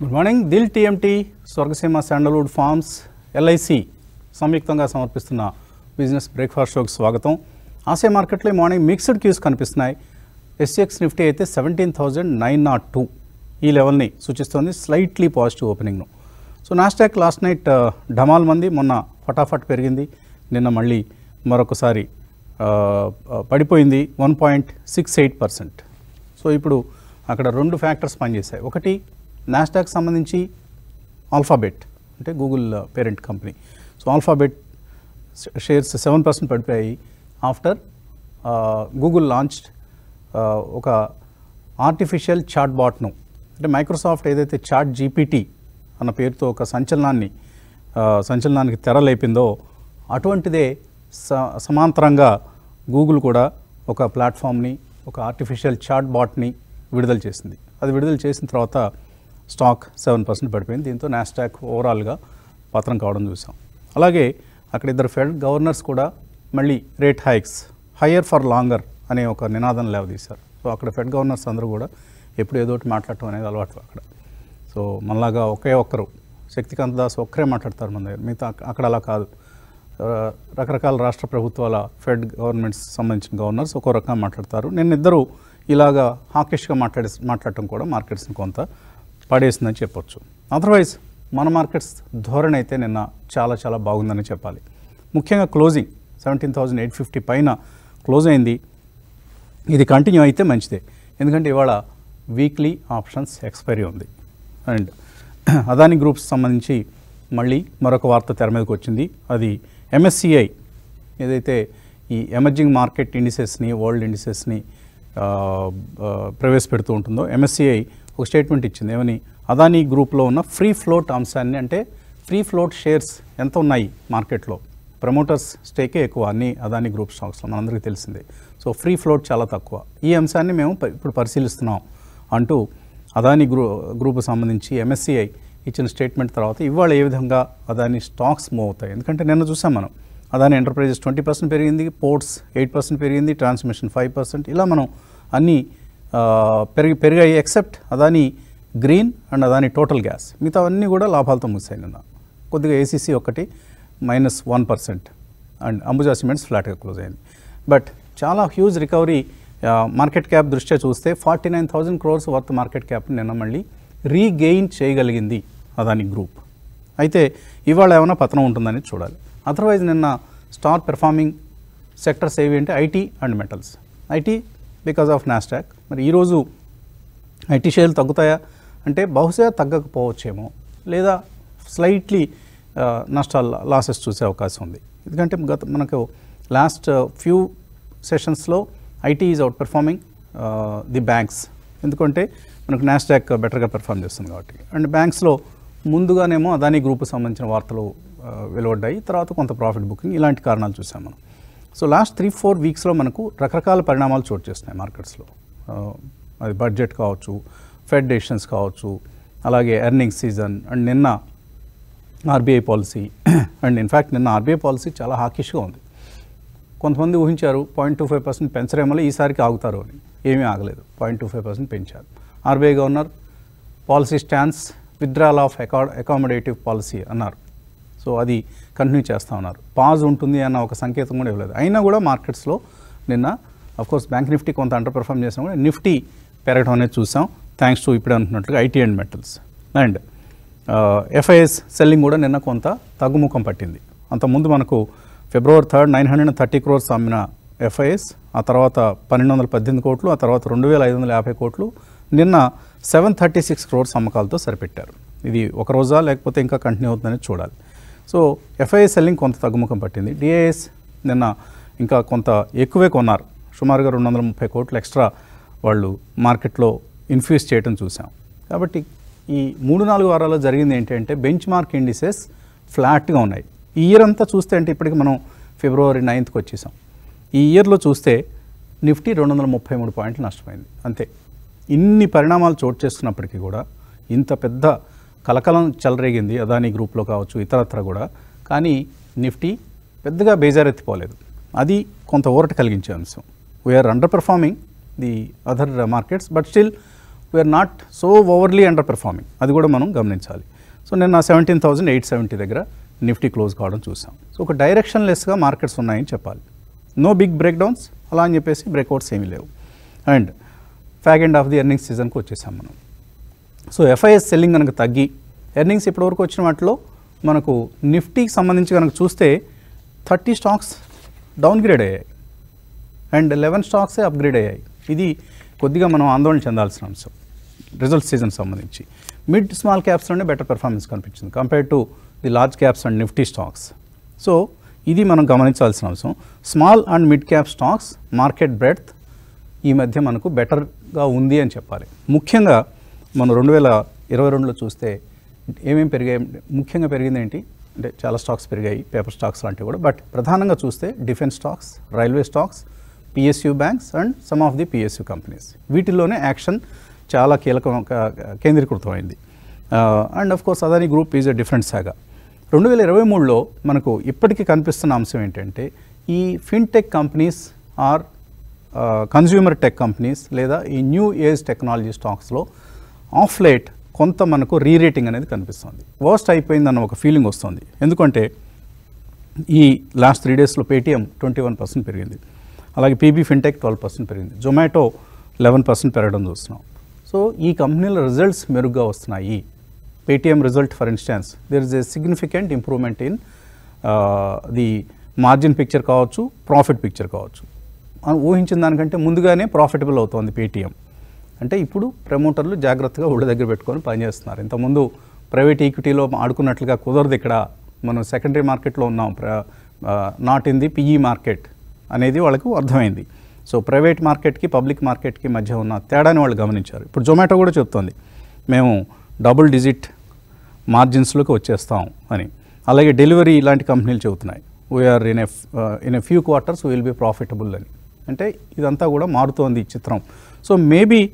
Good morning Dil TMT Swargaseema sandalwood farms LIC సంయుక్తంగా సమర్పిస్తున్న business breakfast షోకి స్వాగతం. ఆసియా మార్కెట్లో ఈ మార్నింగ్ మిక్స్డ్ క్యూస్ కనిపిస్తున్నాయి. ఎస్సీఎక్స్ నిఫ్టీ అయితే seventeen thousand nine naught two ఈ లెవెల్ని సూచిస్తోంది స్లైట్లీ పాజిటివ్ ఓపెనింగ్ను సో నాస్టాక్ లాస్ట్ నైట్ ఢమాల్ మంది మొన్న ఫటాఫట్ పెరిగింది. నిన్న మళ్ళీ మరొకసారి uh, uh, పడిపోయింది one point six eight percent so ఇప్పుడు అక్కడ రెండు ఫ్యాక్టర్స్ పనిచేశాయి. ఒకటి నాస్టాక్ సంబంధించి ఆల్ఫాబెట్ అంటే Google parent company so Alphabet shares seven percent పడిపోయాయి ఆఫ్టర్ గూగుల్ లాంచ్డ్ ఒక ఆర్టిఫిషియల్ చాట్ బాట్ను అంటే మైక్రోసాఫ్ట్ ఏదైతే చాట్ జీపీటీ అన్న పేరుతో ఒక సంచలనాన్ని uh, సంచలనానికి తెరలేపిందో అటువంటిదే స సమాంతరంగా గూగుల్ కూడా ఒక ప్లాట్ఫామ్ని ఒక ఆర్టిఫిషియల్ చాట్ బాట్ని విడుదల చేసింది. అది విడుదల చేసిన తర్వాత స్టాక్ సెవెన్ పర్సెంట్ పడిపోయింది. దీంతో నాస్టాక్ ఓవరాల్గా పతనం కావడం చూసాం. అలాగే అక్కడ ఇద్దరు ఫెడ్ గవర్నర్స్ కూడా మళ్ళీ rate hikes higher for longer అనే ఒక నినాదం లేవదీశారు. సో అక్కడ ఫెడ్ గవర్నర్స్ అందరూ కూడా ఎప్పుడు ఏదో ఒకటి మాట్లాడటం అనేది అలవాటు అక్కడ. సో మనలాగా ఒకే ఒక్కరు శక్తికాంత దాస్ ఒక్కరే మాట్లాడతారు మన దగ్గర. మిగతా అక్కడ అలా కాదు. రకరకాల రాష్ట్ర ప్రభుత్వాల ఫెడ్ గవర్నమెంట్స్ సంబంధించిన గవర్నర్స్ ఒక్కో రకంగా మాట్లాడతారు. నేను ఇద్దరు ఇలాగా హాకిష్గా మాట్లాడే మాట్లాడటం కూడా మార్కెట్స్ని కొంత పడేసిందని చెప్పొచ్చు. అదర్వైజ్ మన మార్కెట్స్ ధోరణి అయితే నిన్న చాలా చాలా బాగుందని చెప్పాలి. ముఖ్యంగా closing seventeen thousand eight fifty పైన క్లోజ్ అయింది. ఇది కంటిన్యూ అయితే మంచిదే. ఎందుకంటే ఇవాళ వీక్లీ ఆప్షన్స్ ఎక్స్పైరీ ఉంది. అండ్ అదాని గ్రూప్స్ సంబంధించి మళ్ళీ మరొక వార్త తెర మీదకి వచ్చింది. అది ఎంఎస్సిఐ ఏదైతే ఈ ఎమర్జింగ్ మార్కెట్ ఇండిసెస్ని వరల్డ్ ఇండిసెస్ని ప్రవేశపెడుతూ ఉంటుందో ఎంఎస్సిఐ ఒక స్టేట్మెంట్ ఇచ్చింది. ఏమని? అదానీ గ్రూప్లో ఉన్న ఫ్రీ ఫ్లోట్ అంశాన్ని అంటే ఫ్రీ ఫ్లోట్ షేర్స్ ఎంత ఉన్నాయి మార్కెట్లో? ప్రమోటర్స్ స్టేకే ఎక్కువ అన్ని అదాని గ్రూప్ స్టాక్స్లో మనందరికీ తెలిసిందే. సో ఫ్రీ ఫ్లోట్ చాలా తక్కువ. ఈ అంశాన్ని మేము ప- ఇప్పుడు పరిశీలిస్తున్నాం అంటూ అదాని గ్రూ గ్రూప్ సంబంధించి ఎంఎస్సిఐ ఇచ్చిన స్టేట్మెంట్ తర్వాత ఇవాళ ఏ విధంగా అదాని స్టాక్స్ మూవ్ అవుతాయి? ఎందుకంటే నిన్న చూసాం మనం అదాని ఎంటర్ప్రైజెస్ ట్వంటీ పర్సెంట్ పెరిగింది పోర్ట్స్ ఎయిట్ పర్సెంట్ పెరిగింది ట్రాన్స్మిషన్ ఫైవ్ పర్సెంట్ ఇలా మనం అన్నీ పెరిగి పెరిగాయి except Adani green and Adani total gas మిగతా అన్నీ కూడా లాభాలతో ముగిసాయి నిన్న కొద్దిగా ఏసీసీ ఒకటి minus one percent and Ambuja cements ఫ్లాట్గా క్లోజ్ అయింది. బట్ చాలా హ్యూజ్ రికవరీ మార్కెట్ క్యాప్ దృష్ట్యా చూస్తే forty nine thousand crores worth market cap నిన్న మళ్ళీ రీగెయిన్ చేయగలిగింది అదాని గ్రూప్ అయితే ఇవాళ ఏమైనా పతనం ఉంటుందని చూడాలి. అదర్వైజ్ నిన్న స్టార్ పెర్ఫార్మింగ్ సెక్టర్స్ ఏవి అంటే IT and metals IT because of Nasdaq మరి ఈరోజు ఐటీ షేర్లు తగ్గుతాయా? అంటే బహుశా తగ్గకపోవచ్చేమో. లేదా స్లైట్లీ నష్టాలు లాసెస్ చూసే అవకాశం ఉంది. ఎందుకంటే గత మనకు last few సెషన్స్లో IT is outperforming the banks. ఎందుకంటే మనకు నాస్డాక్ బెటర్గా పెర్ఫార్మ్ చేస్తుంది కాబట్టి. అండ్ బ్యాంక్స్లో ముందుగానేమో అదాని గ్రూప్ సంబంధించిన వార్తలు వెలువడ్డాయి. తర్వాత కొంత ప్రాఫిట్ బుకింగ్ ఇలాంటి కారణాలు చూసాం మనం. సో లాస్ట్ త్రీ ఫోర్ వీక్స్లో మనకు రకరకాల పరిణామాలు చోటు చేస్తున్నాయి మార్కెట్స్లో. అది బడ్జెట్ కావచ్చు ఫెడ్ డెసిషన్స్ కావచ్చు అలాగే ఎర్నింగ్స్ సీజన్ అండ్ నిన్న RBI policy. And in fact నిన్న ఆర్బీఐ పాలసీ చాలా హాకిష్గా ఉంది. కొంతమంది ఊహించారు పాయింట్ టూ ఫైవ్ పర్సెంట్ పెంచరేమో ఈసారికి ఆగుతారు అని. ఏమీ ఆగలేదు పాయింట్ టూ ఫైవ్ పర్సెంట్ పెంచారు. RBI governor policy stands withdrawal of Aka accommodative policy అన్నారు. సో అది కంటిన్యూ చేస్తూ ఉన్నారు. పాజ్ ఉంటుంది అన్న ఒక సంకేతం కూడా ఇవ్వలేదు. అయినా కూడా మార్కెట్స్లో నిన్న కోర్స్ బ్యాంక్ నిఫ్టీ కొంత అండర్ పెర్ఫామ్ చేసాం కూడా. నిఫ్టీ పెరగడం అనేది చూసాం. థ్యాంక్స్ టు ఇప్పుడే అంటున్నట్లుగా IT and metals and FIs selling కూడా నిన్న కొంత తగ్గుముఖం పట్టింది. అంతకుముందు మనకు February third nine hundred and thirty crores అమ్మిన ఎఫ్ఐఎస్ ఆ తర్వాత పన్నెండు వందల పద్దెనిమిది కోట్లు ఆ తర్వాత రెండు వేల ఐదు వందల యాభై కోట్లు నిన్న సెవెన్ థర్టీ సిక్స్ క్రోర్స్ అమ్మకాలతో సరిపెట్టారు. ఇది ఒక రోజా లేకపోతే ఇంకా కంటిన్యూ అవుతుందని చూడాలి. సో ఎఫ్ఐఎస్ సెల్లింగ్ కొంత తగ్గుముఖం పట్టింది. డిఐఎస్ నిన్న ఇంకా కొంత ఎక్కువే కొన్నారు. సుమారుగా రెండు వందల ముప్పై కోట్లు ఎక్స్ట్రా వాళ్ళు మార్కెట్లో ఇన్ఫ్యూజ్ చేయడం చూసాం. కాబట్టి ఈ మూడు నాలుగు వారాల్లో జరిగింది ఏంటంటే బెంచ్ మార్క్ ఇండిసెస్ ఫ్లాట్గా ఉన్నాయి. ఈ ఇయర్ అంతా చూస్తే అంటే ఇప్పటికి మనం ఫిబ్రవరి నైన్త్కి వచ్చేసాం. ఈ ఇయర్లో చూస్తే నిఫ్టీ రెండు వందల ముప్పై మూడు పాయింట్లు నష్టమైంది. అంతే. ఇన్ని పరిణామాలు చోటు చేసుకున్నప్పటికీ కూడా ఇంత పెద్ద కలకలం చెలరేగింది అదానీ గ్రూప్లో కావచ్చు ఇతరత్ర కూడా. కానీ నిఫ్టీ పెద్దగా బేజారెత్తిపోలేదు. అది కొంత ఊరట కలిగించే అంశం. We underperforming the other markets but still we not so overly underperforming అది కూడా మనం గమనించాలి. సో నేను నా సెవెంటీన్ థౌజండ్ ఎయిట్ సెవెంటీ దగ్గర నిఫ్టీ క్లోజ్ కావడం చూసాం సో ఒక డైరెక్షన్లెస్గా మార్కెట్స్ ఉన్నాయని చెప్పాలి. నో బిగ్ బ్రేక్ డౌన్స్ అలా అని చెప్పేసి బ్రేక్అవుట్స్ ఏమీ లేవు. And fag end of the earnings సీజన్కి వచ్చేసాం మనం. సో ఎఫ్ఐఎస్ సెల్లింగ్ కనుక తగ్గి ఎర్నింగ్స్ ఇప్పటివరకు వచ్చిన వాటిలో మనకు నిఫ్టీకి సంబంధించి కనుక చూస్తే థర్టీ స్టాక్స్ డౌన్ గ్రేడ్ అయ్యాయి. అండ్ లెవెన్ స్టాక్సే అప్గ్రేడ్ అయ్యాయి. ఇది కొద్దిగా మనం ఆందోళన చెందాల్సిన అంశం. రిజల్ట్ సీజన్ సంబంధించి. మిడ్ స్మాల్ క్యాప్స్లోనే బెటర్ పెర్ఫార్మెన్స్ కనిపించింది compare to the large caps and Nifty stocks. So ఇది మనం గమనించాల్సిన అంశం. Small and mid cap stocks market breadth ఈ మధ్య మనకు బెటర్గా ఉంది అని చెప్పాలి. ముఖ్యంగా మనం రెండు వేల ఇరవై రెండులో చూస్తే ఏమేమి పెరిగాయి? ముఖ్యంగా పెరిగింది ఏంటి? అంటే చాలా స్టాక్స్ పెరిగాయి పేపర్ స్టాక్స్ లాంటివి కూడా. బట్ ప్రధానంగా చూస్తే defence stocks railway stocks PSU banks and some of the PSU companies వీటిల్లోనే action చాలా కీలకం కేంద్రీకృతమైంది. And of course Adani group is a different saga రెండు వేల ఇరవై మూడులో మనకు ఇప్పటికీ కనిపిస్తున్న అంశం ఏంటంటే ఈ fintech companies or consumer tech companies లేదా ఈ న్యూ ఏజ్ టెక్నాలజీ స్టాక్స్లో ఆఫ్ లైట్ కొంత మనకు రీరేటింగ్ అనేది కనిపిస్తుంది. వర్స్ట్ అయిపోయిందన్న ఒక ఫీలింగ్ వస్తుంది. ఎందుకంటే ఈ లాస్ట్ త్రీ డేస్లో పేటీఎం ట్వంటీ వన్ పర్సెంట్ పెరిగింది. అలాగే పీబీ ఫిన్టెక్ ట్వెల్వ్ పర్సెంట్ పెరిగింది. జొమాటో లెవెన్ పర్సెంట్ పెరగడం చూస్తున్నాం. సో ఈ కంపెనీల రిజల్ట్స్ మెరుగ్గా వస్తున్నాయి. Paytm result for instance there is a significant improvement in the margin picture కావచ్చు ప్రాఫిట్ పిక్చర్ కావచ్చు. ఊహించిన దానికంటే ముందుగానే ప్రాఫిటబుల్ అవుతోంది పేటీఎం. అంటే ఇప్పుడు ప్రమోటర్లు జాగ్రత్తగా ఒళ్ళ దగ్గర పెట్టుకొని పనిచేస్తున్నారు ఇంతకుముందు ప్రైవేట్ ఈక్విటీలో ఆడుకున్నట్లుగా కుదరదు ఇక్కడ. మనం సెకండరీ మార్కెట్లో ఉన్నాం. Not in the PE market అనేది వాళ్ళకు అర్థమైంది. సో ప్రైవేట్ మార్కెట్కి పబ్లిక్ మార్కెట్కి మధ్య ఉన్న తేడాని వాళ్ళు గమనించారు. ఇప్పుడు జొమాటో కూడా చెప్తోంది. మేము డబుల్ డిజిట్ మార్జిన్స్లోకి వచ్చేస్తాం అని. అలాగే డెలివరీ ఇలాంటి కంపెనీలు చెబుతున్నాయి. We're in a in a few quarters will be profitable అని. అంటే ఇదంతా కూడా మారుతోంది ఈ చిత్రం. సో మేబీ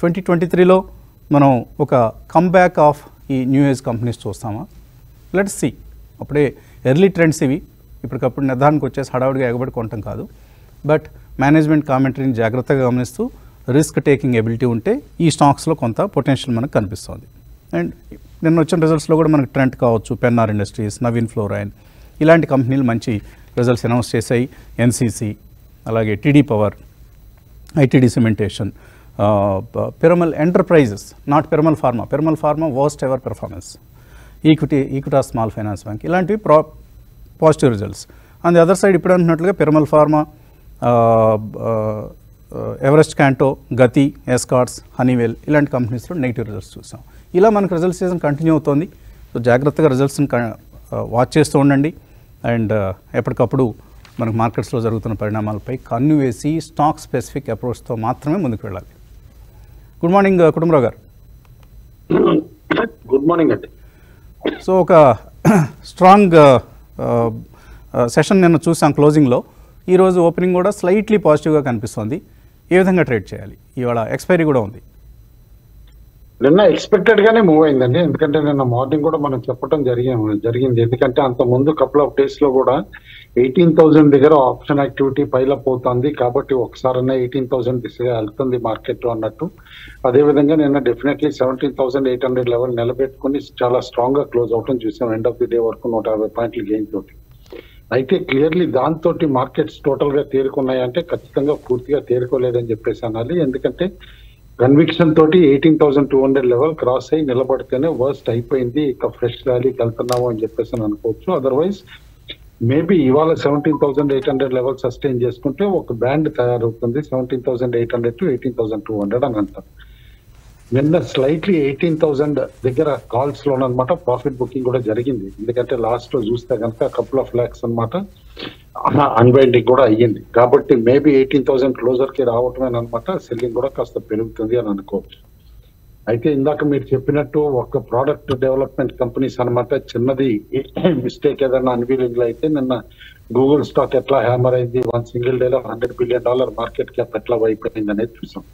ట్వంటీ ట్వంటీ త్రీలో మనం ఒక కమ్బ్యాక్ ఆఫ్ ఈ న్యూ ఏజ్ కంపెనీస్ చూస్తామా? లెట్స్ సి అప్పుడే ఎర్లీ ట్రెండ్స్ ఇవి. ఇప్పటికప్పుడు నిర్ధారణకు వచ్చేసి హడావుడిగా ఎగబడి కొనటం కాదు. బట్ మేనేజ్మెంట్ కామెంటరీని జాగ్రత్తగా గమనిస్తూ రిస్క్ టేకింగ్ ఎబిలిటీ ఉంటే ఈ స్టాక్స్లో కొంత పొటెన్షియల్ మనకు కనిపిస్తుంది. అండ్ నిన్న వచ్చిన రిజల్ట్స్లో కూడా మనకు ట్రెంట్ కావచ్చు పెన్నార్ ఇండస్ట్రీస్ నవీన్ ఫ్లోరైన్ ఇలాంటి కంపెనీలు మంచి రిజల్ట్స్ అనౌన్స్ చేశాయి. ఎన్సీసీ అలాగే TD Power ITD Cementation Piramal Enterprises not Piramal Pharma Piramal Pharma worst ever performance equity Equitas Small Finance Bank ఇలాంటివి ప్రా positive results on the other side ఇప్పుడు అంటున్నట్లుగా Piramal Pharma Everest Kanto Gati Escorts Honeywell ఇలాంటి కంపెనీస్లో negative results చూసాం. ఇలా మనకు result season continue అవుతోంది. So జాగ్రత్తగా రిజల్ట్స్ని వాచ్ చేస్తూ ఉండండి. అండ్ ఎప్పటికప్పుడు మనకు మార్కెట్స్లో జరుగుతున్న పరిణామాలపై కన్ను వేసి స్టాక్ స్పెసిఫిక్ అప్రోచ్తో మాత్రమే ముందుకు వెళ్ళాలి. గుడ్ మార్నింగ్ కుటుంబరావు గారు. గుడ్ మార్నింగ్ అండి. సో ఒక స్ట్రాంగ్ సెషన్ నిన్న చూసాం క్లోజింగ్లో. ఈరోజు ఓపెనింగ్ కూడా స్లైట్లీ పాజిటివ్గా కనిపిస్తోంది. ఏ విధంగా ట్రేడ్ చేయాలి? ఇవాళ ఎక్స్పైరీ కూడా ఉంది. నిన్న ఎక్స్పెక్టెడ్ గానే మూవ్ అయిందండి. ఎందుకంటే నిన్న మార్నింగ్ కూడా మనం చెప్పడం జరిగింది జరిగింది. ఎందుకంటే అంత ముందు కపుల్ ఆఫ్ డేస్లో కూడా ఎయిటీన్ థౌసండ్ దగ్గర ఆప్షన్ యాక్టివిటీ పైలప్ అవుతుంది కాబట్టి ఒకసారన్నా ఎయిటీన్ థౌసండ్ దిశగా వెళ్తుంది మార్కెట్ అన్నట్టు. అదే విధంగా నిన్న definitely seventeen thousand eight hundred level నిలబెట్టుకుని చాలా స్ట్రాంగ్గా క్లోజ్ అవటం చూసాం. ఎండ్ ఆఫ్ ది డే వరకు నూట యాభై పాయింట్లు గెయిన్ తోటి. అయితే క్లియర్లీ దాంతో మార్కెట్స్ టోటల్గా తేరుకున్నాయంటే ఖచ్చితంగా పూర్తిగా తేరుకోలేదని చెప్పేసి అనాలి. ఎందుకంటే కన్విక్షన్ తోటి eighteen thousand two hundred level cross అయ్యి నిలబడితేనే వర్స్ట్ అయిపోయింది. ఇక ఫ్రెష్ ర్యాలీకి వెళ్తున్నాము అని చెప్పేసి అనుకోవచ్చు. అదర్వైజ్ మేబీ ఇవాళ seventeen thousand eight hundred level sustain చేసుకుంటే ఒక బ్యాండ్ తయారవుతుంది. Seventeen thousand eight hundred to eighteen thousand two hundred అని అంటారు. నిన్న స్లైట్లీ ఎయిటీన్ థౌసండ్ దగ్గర కాల్స్లో అనమాట ప్రాఫిట్ బుకింగ్ కూడా జరిగింది. ఎందుకంటే లాస్ట్లో చూస్తే కనుక కపుల్ ఆఫ్ ల్యాక్స్ అనమాట అన్బైండింగ్ కూడా అయ్యింది. కాబట్టి మేబీ ఎయిటీన్ థౌసండ్ క్లోజర్కి రావటమేనమాట సెల్లింగ్ కూడా కాస్త పెరుగుతుంది అని అనుకోవచ్చు. అయితే ఇందాక మీరు చెప్పినట్టు ఒక ప్రోడక్ట్ డెవలప్మెంట్ కంపెనీస్ అన్నమాట. చిన్నది మిస్టేక్ ఏదైనా అన్వీలింగ్లో అయితే నిన్న గూగుల్ స్టాక్ ఎట్లా హ్యామర్ అయింది? వన్ సింగిల్ డేలో hundred billion dollar market cap ఎట్లా వైపోయింది అనేది చూసాం.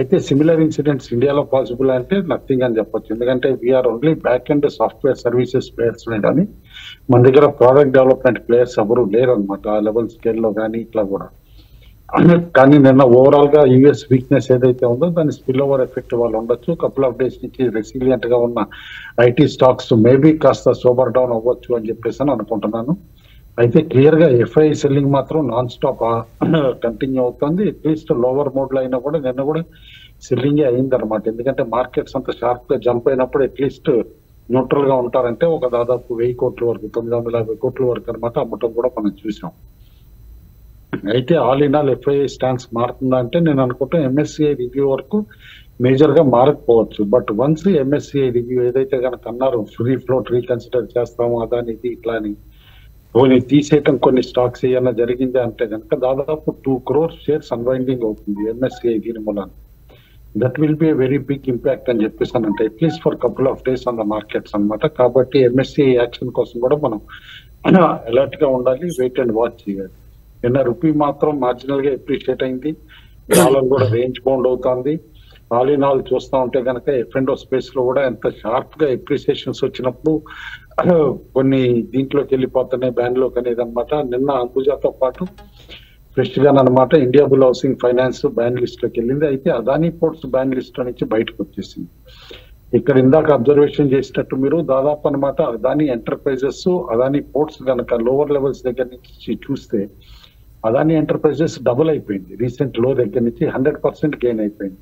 అయితే సిమిలర్ ఇన్సిడెంట్స్ ఇండియాలో పాసిబుల్ అంటే నథింగ్ అని చెప్పొచ్చు. ఎందుకంటే we're only back end software services players కానీ మన దగ్గర ప్రోడక్ట్ డెవలప్మెంట్ ప్లేయర్స్ ఎవరు లేరు అనమాట ఆ లెవెల్ స్కేల్లో కానీ ఇట్లా కూడా. కానీ నిన్న ఓవరాల్గా యుఎస్ వీక్నెస్ ఏదైతే ఉందో దాని స్పిల్ ఓవర్ ఎఫెక్ట్ వాళ్ళు ఉండొచ్చు. కపుల్ ఆఫ్ డేస్ నుంచి రెసిలియంట్గా ఉన్న ఐటీ స్టాక్స్ మేబీ కాస్త సోబర్ డౌన్ అవ్వచ్చు అని చెప్పేసి అని అనుకుంటున్నాను. అయితే క్లియర్గా ఎఫ్ఐ సెల్లింగ్ మాత్రం నాన్ స్టాప్ కంటిన్యూ అవుతుంది. అట్లీస్ట్ లోవర్ మోడ్లో అయినా కూడా నిన్న కూడా సెల్లింగ్ అయింది అనమాట ఎందుకంటే మార్కెట్స్ అంత షార్ప్గా జంప్ అయినప్పుడు అట్లీస్ట్ న్యూట్రల్గా ఉంటారంటే ఒక దాదాపు వెయ్యి కోట్ల వరకు తొమ్మిది వందల యాభై కోట్ల వరకు అనమాట అమ్మటం కూడా మనం చూసాం. అయితే all in all FII stance మారుతుందా అంటే నేను అనుకుంటా ఎంఎస్సిఐ రివ్యూ వరకు మేజర్గా మారకపోవచ్చు బట్ వన్స్ ఎంఎస్సిఐ రివ్యూ ఏదైతే కనుక అన్నారు ఫ్రీ ఫ్లోట్ రీకన్సిడర్ చేస్తాము అదాని ఇది ఇట్లా అని పోనీ తీసేయటం కొన్ని స్టాక్స్ ఏమైనా జరిగింది అంటే కనుక దాదాపు టూ క్రోర్ షేర్స్ అన్వైండింగ్ అవుతుంది ఎంఎస్సిఐ దీని మూలన. That will be very big impact అని చెప్పేసాను అంటే at least for couple of days on the markets అన్నమాట. కాబట్టి ఎంఎస్సిఐ యాక్షన్ కోసం కూడా మనం అలర్ట్గా ఉండాలి వెయిట్ అండ్ వాచ్ చేయాలి. నిన్న రూపీ మాత్రం మార్జినల్గా ఎప్రిషియేట్ అయింది. డాలర్ కూడా రేంజ్ బౌండ్ అవుతుంది. ఆల్ ఇన్ ఆల్ చూస్తా ఉంటే కనుక ఎఫ్ అండ్ స్పేస్లో కూడా ఎంత షార్ప్గా ఎప్రిసియేషన్స్ వచ్చినప్పుడు కొన్ని దీంట్లోకి వెళ్ళిపోతున్నాయి బ్యాండ్లోకి అనేది అనమాట నిన్న అంబుజాతో పాటు ఫ్రెష్గా అనమాట India bull housing finance ban లిస్ట్లోకి వెళ్ళింది. అయితే అదానీ పోర్ట్స్ బ్యాన్ లిస్ట్ నుంచి బయటకు వచ్చేసింది. ఇక్కడ ఇందాక అబ్జర్వేషన్ చేసినట్టు మీరు దాదాపు అనమాట అదానీ ఎంటర్ప్రైజెస్ అదానీ పోర్ట్స్ కనుక లోవర్ లెవెల్స్ దగ్గర నుంచి చూస్తే అదానీ ఎంటర్ప్రైజెస్ డబుల్ అయిపోయింది. రీసెంట్లో దగ్గర నుంచి హండ్రెడ్ పర్సెంట్ గెయిన్ అయిపోయింది.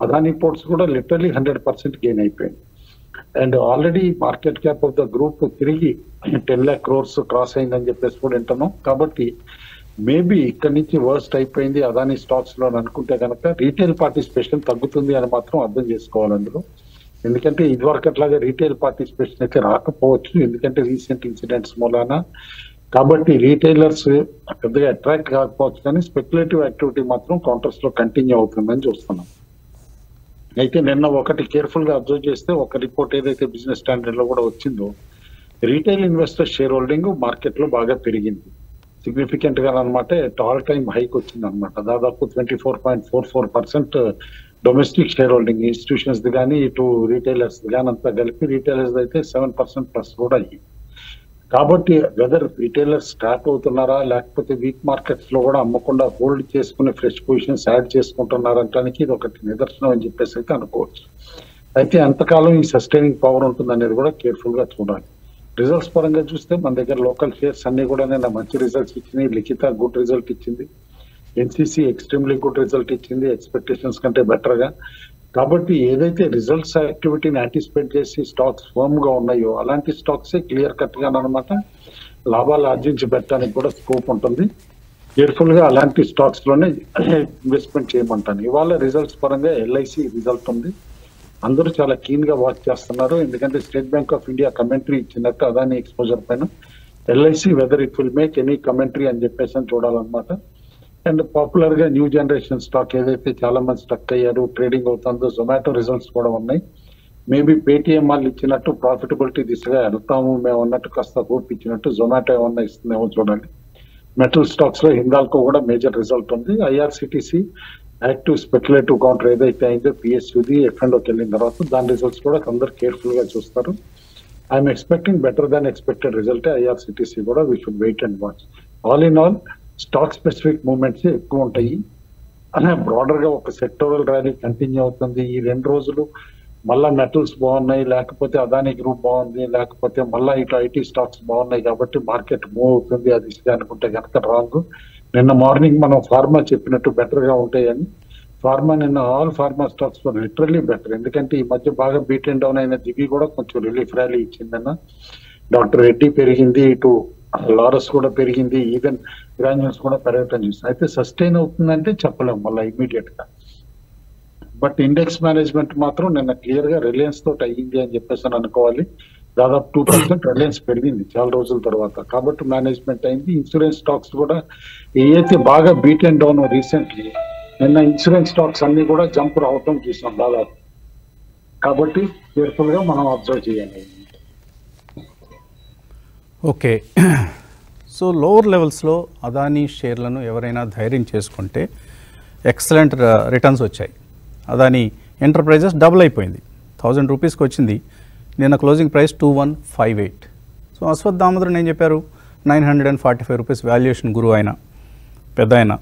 అదానీ పోర్ట్స్ కూడా లిటరలీ హండ్రెడ్ పర్సెంట్ గెయిన్ అయిపోయింది. And already market cap of the group తిరిగి టెన్ ల్యాక్ క్రోర్స్ క్రాస్ అయిందని చెప్పేసి కూడా వింటున్నాం. కాబట్టి మేబీ ఇక్కడ నుంచి వర్స్ట్ అయిపోయింది. అదాని స్టాక్స్లో అనుకుంటే కనుక రీటైల్ పార్టిసిపేషన్ తగ్గుతుంది అని మాత్రం అర్థం చేసుకోవాలి అందులో. ఎందుకంటే ఇదివరకు అట్లాగే రీటైల్ పార్టిసిపేషన్ అయితే రాకపోవచ్చు. ఎందుకంటే రీసెంట్ ఇన్సిడెంట్స్ మూలాన. కాబట్టి రీటైలర్స్ పెద్దగా అట్రాక్ట్ కాకపోవచ్చు కానీ స్పెక్యులేటివ్ యాక్టివిటీ మాత్రం కౌంటర్స్లో కంటిన్యూ అవుతుందని చూస్తున్నాం. అయితే నిన్న ఒకటి కేర్ఫుల్గా అబ్జర్వ్ చేస్తే ఒక రిపోర్ట్ ఏదైతే బిజినెస్ స్టాండర్డ్లో కూడా వచ్చిందో రీటైల్ ఇన్వెస్టర్ షేర్ హోల్డింగ్ మార్కెట్లో బాగా పెరిగింది. సిగ్నిఫికెంట్గా అనమాట ఆల్ టైమ్ హైక్ వచ్చింది అనమాట దాదాపు twenty four point four four percent domestic share holding institutions కానీ ఇటు రీటైలర్స్ కానీ అంతా కలిపి రీటైలర్స్ అయితే సెవెన్ పర్సెంట్ ప్లస్ కూడా అయ్యింది. కాబట్టి వెదర్ రిటైలర్ స్టార్ట్ అవుతున్నారా లేకపోతే వీక్ మార్కెట్స్లో కూడా అమ్మకుండా హోల్డ్ చేసుకుని ఫ్రెష్ పొజిషన్స్ యాడ్ చేసుకుంటున్నారంటానికి ఇది ఒకటి నిదర్శనం అని చెప్పేసి అయితే అనుకోవచ్చు. అయితే ఎంతకాలం ఈ సస్టైనింగ్ పవర్ ఉంటుంది అనేది కూడా కేర్ఫుల్గా చూడాలి. రిజల్ట్స్ పరంగా చూస్తే మన దగ్గర లోకల్ షేర్స్ అన్ని కూడా నిన్న మంచి రిజల్ట్స్ ఇచ్చినాయి. లిఖిత గుడ్ రిజల్ట్ ఇచ్చింది. ఎన్సీసీ ఎక్స్ట్రీమ్లీ గుడ్ రిజల్ట్ ఇచ్చింది. ఎక్స్పెక్టేషన్స్ కంటే బెటర్గా కాబట్టి ఏదైతే రిజల్ట్స్ యాక్టివిటీని యాంటిసిపేట్ చేసి స్టాక్స్ ఫర్మ్గా ఉన్నాయో అలాంటి స్టాక్స్ క్లియర్ కట్గా అనమాట లాభాలు ఆర్జించి పెట్టడానికి కూడా స్కోప్ ఉంటుంది. కేర్ఫుల్గా అలాంటి స్టాక్స్లోనే ఇన్వెస్ట్మెంట్ చేయమంటాను. ఇవాళ రిజల్ట్స్ పరంగా ఎల్ఐసి రిజల్ట్ ఉంది. అందరూ చాలా కీన్గా వాచ్ చేస్తున్నారు. ఎందుకంటే state bank of India commentary ఇచ్చినట్టు అదాని ఎక్స్పోజర్ పైన. LIC whether it will make any commentary అని చెప్పేసి అని చూడాలన్నమాట. అండ్ పాపులర్గా న్యూ జనరేషన్ స్టాక్ ఏదైతే చాలా మంది స్టక్ అయ్యారు ట్రేడింగ్ అవుతుందో జొమాటో రిజల్ట్స్ కూడా ఉన్నాయి. మేబీ పేటిఎం వాళ్ళు ఇచ్చినట్టు ప్రాఫిటబిలిటీ దిశగా వెళ్తాము మేము అన్నట్టు కాస్త హోప్ ఇచ్చినట్టు జొమాటో ఏమన్నా ఇస్తుందేమో చూడండి. మెటల్ స్టాక్స్లో హిందాల్కో కూడా మేజర్ రిజల్ట్ ఉంది. ఐఆర్సిటిసి యాక్టివ్ స్పెక్యులేటివ్ కౌంటర్ ఏదైతే అయిందో పిఎస్యుది ఎఫ్ అండ్ వెళ్ళిన తర్వాత దాని రిజల్ట్స్ కూడా అందరు కేర్ఫుల్గా చూస్తారు. I'm expecting better than expected result IRCTC కూడా we should wait and watch all in all stock specific moments ఎక్కువ ఉంటాయి. అలా బ్రాడర్గా ఒక సెక్టోరల్ ర్యాలీ కంటిన్యూ అవుతుంది. ఈ రెండు రోజులు మళ్ళా మెటల్స్ బాగున్నాయి లేకపోతే అదాని గ్రూప్ బాగుంది లేకపోతే మళ్ళా ఇటు ఐటీ స్టాక్స్ బాగున్నాయి కాబట్టి మార్కెట్ మూవ్ అవుతుంది. అది అనుకుంటే కనుక రాంగ్ నిన్న మార్నింగ్ మనం ఫార్మా చెప్పినట్టు బెటర్గా ఉంటాయని. ఫార్మా నిన్న all pharma stocks literally better ఎందుకంటే ఈ మధ్య బాగా బీట్ అండ్ డౌన్ అయిన దిగి కూడా కొంచెం రిలీఫ్ ర్యాలీ ఇచ్చిందన్న. డాక్టర్ రెడ్డి పెరిగింది ఇటు లారస్ కూడా పెరిగింది ఈవెన్ గ్రాన్యూల్స్ కూడా పెరగటం చూస్తాం అయితే సస్టైన్ అవుతుందంటే చెప్పలేము మళ్ళీ ఇమీడియట్గా. బట్ ఇండెక్స్ మేనేజ్మెంట్ మాత్రం నిన్న క్లియర్గా రిలయన్స్ తోటి అయ్యింది అని చెప్పేసి అనుకోవాలి. దాదాపు టూ పర్సెంట్ రిలయన్స్ పెరిగింది చాలా రోజుల తర్వాత. కాబట్టి మేనేజ్మెంట్ అయింది. ఇన్సూరెన్స్ స్టాక్స్ కూడా ఏదైతే బాగా బీట్ అండ్ డౌన్ రీసెంట్లీ నిన్న ఇన్సూరెన్స్ స్టాక్స్ అన్ని కూడా జంప్ రావటం చూసాం దాదాపు. కాబట్టి కేర్ఫుల్గా మనం అబ్జర్వ్ చేయాలి. ఓకే. సో లోవర్ లెవెల్స్లో అదానీ షేర్లను ఎవరైనా ధైర్యం చేసుకుంటే ఎక్సలెంట్ రిటర్న్స్ వచ్చాయి. అదానీ ఎంటర్ప్రైజెస్ డబుల్ అయిపోయింది. థౌజండ్ రూపీస్కి వచ్చింది. నిన్న closing price two one five eight. So Aswath Damodaran ఏం చెప్పారు? Nine hundred and forty five rupees valuation గురువు ఆయన పెద్ద ఆయన.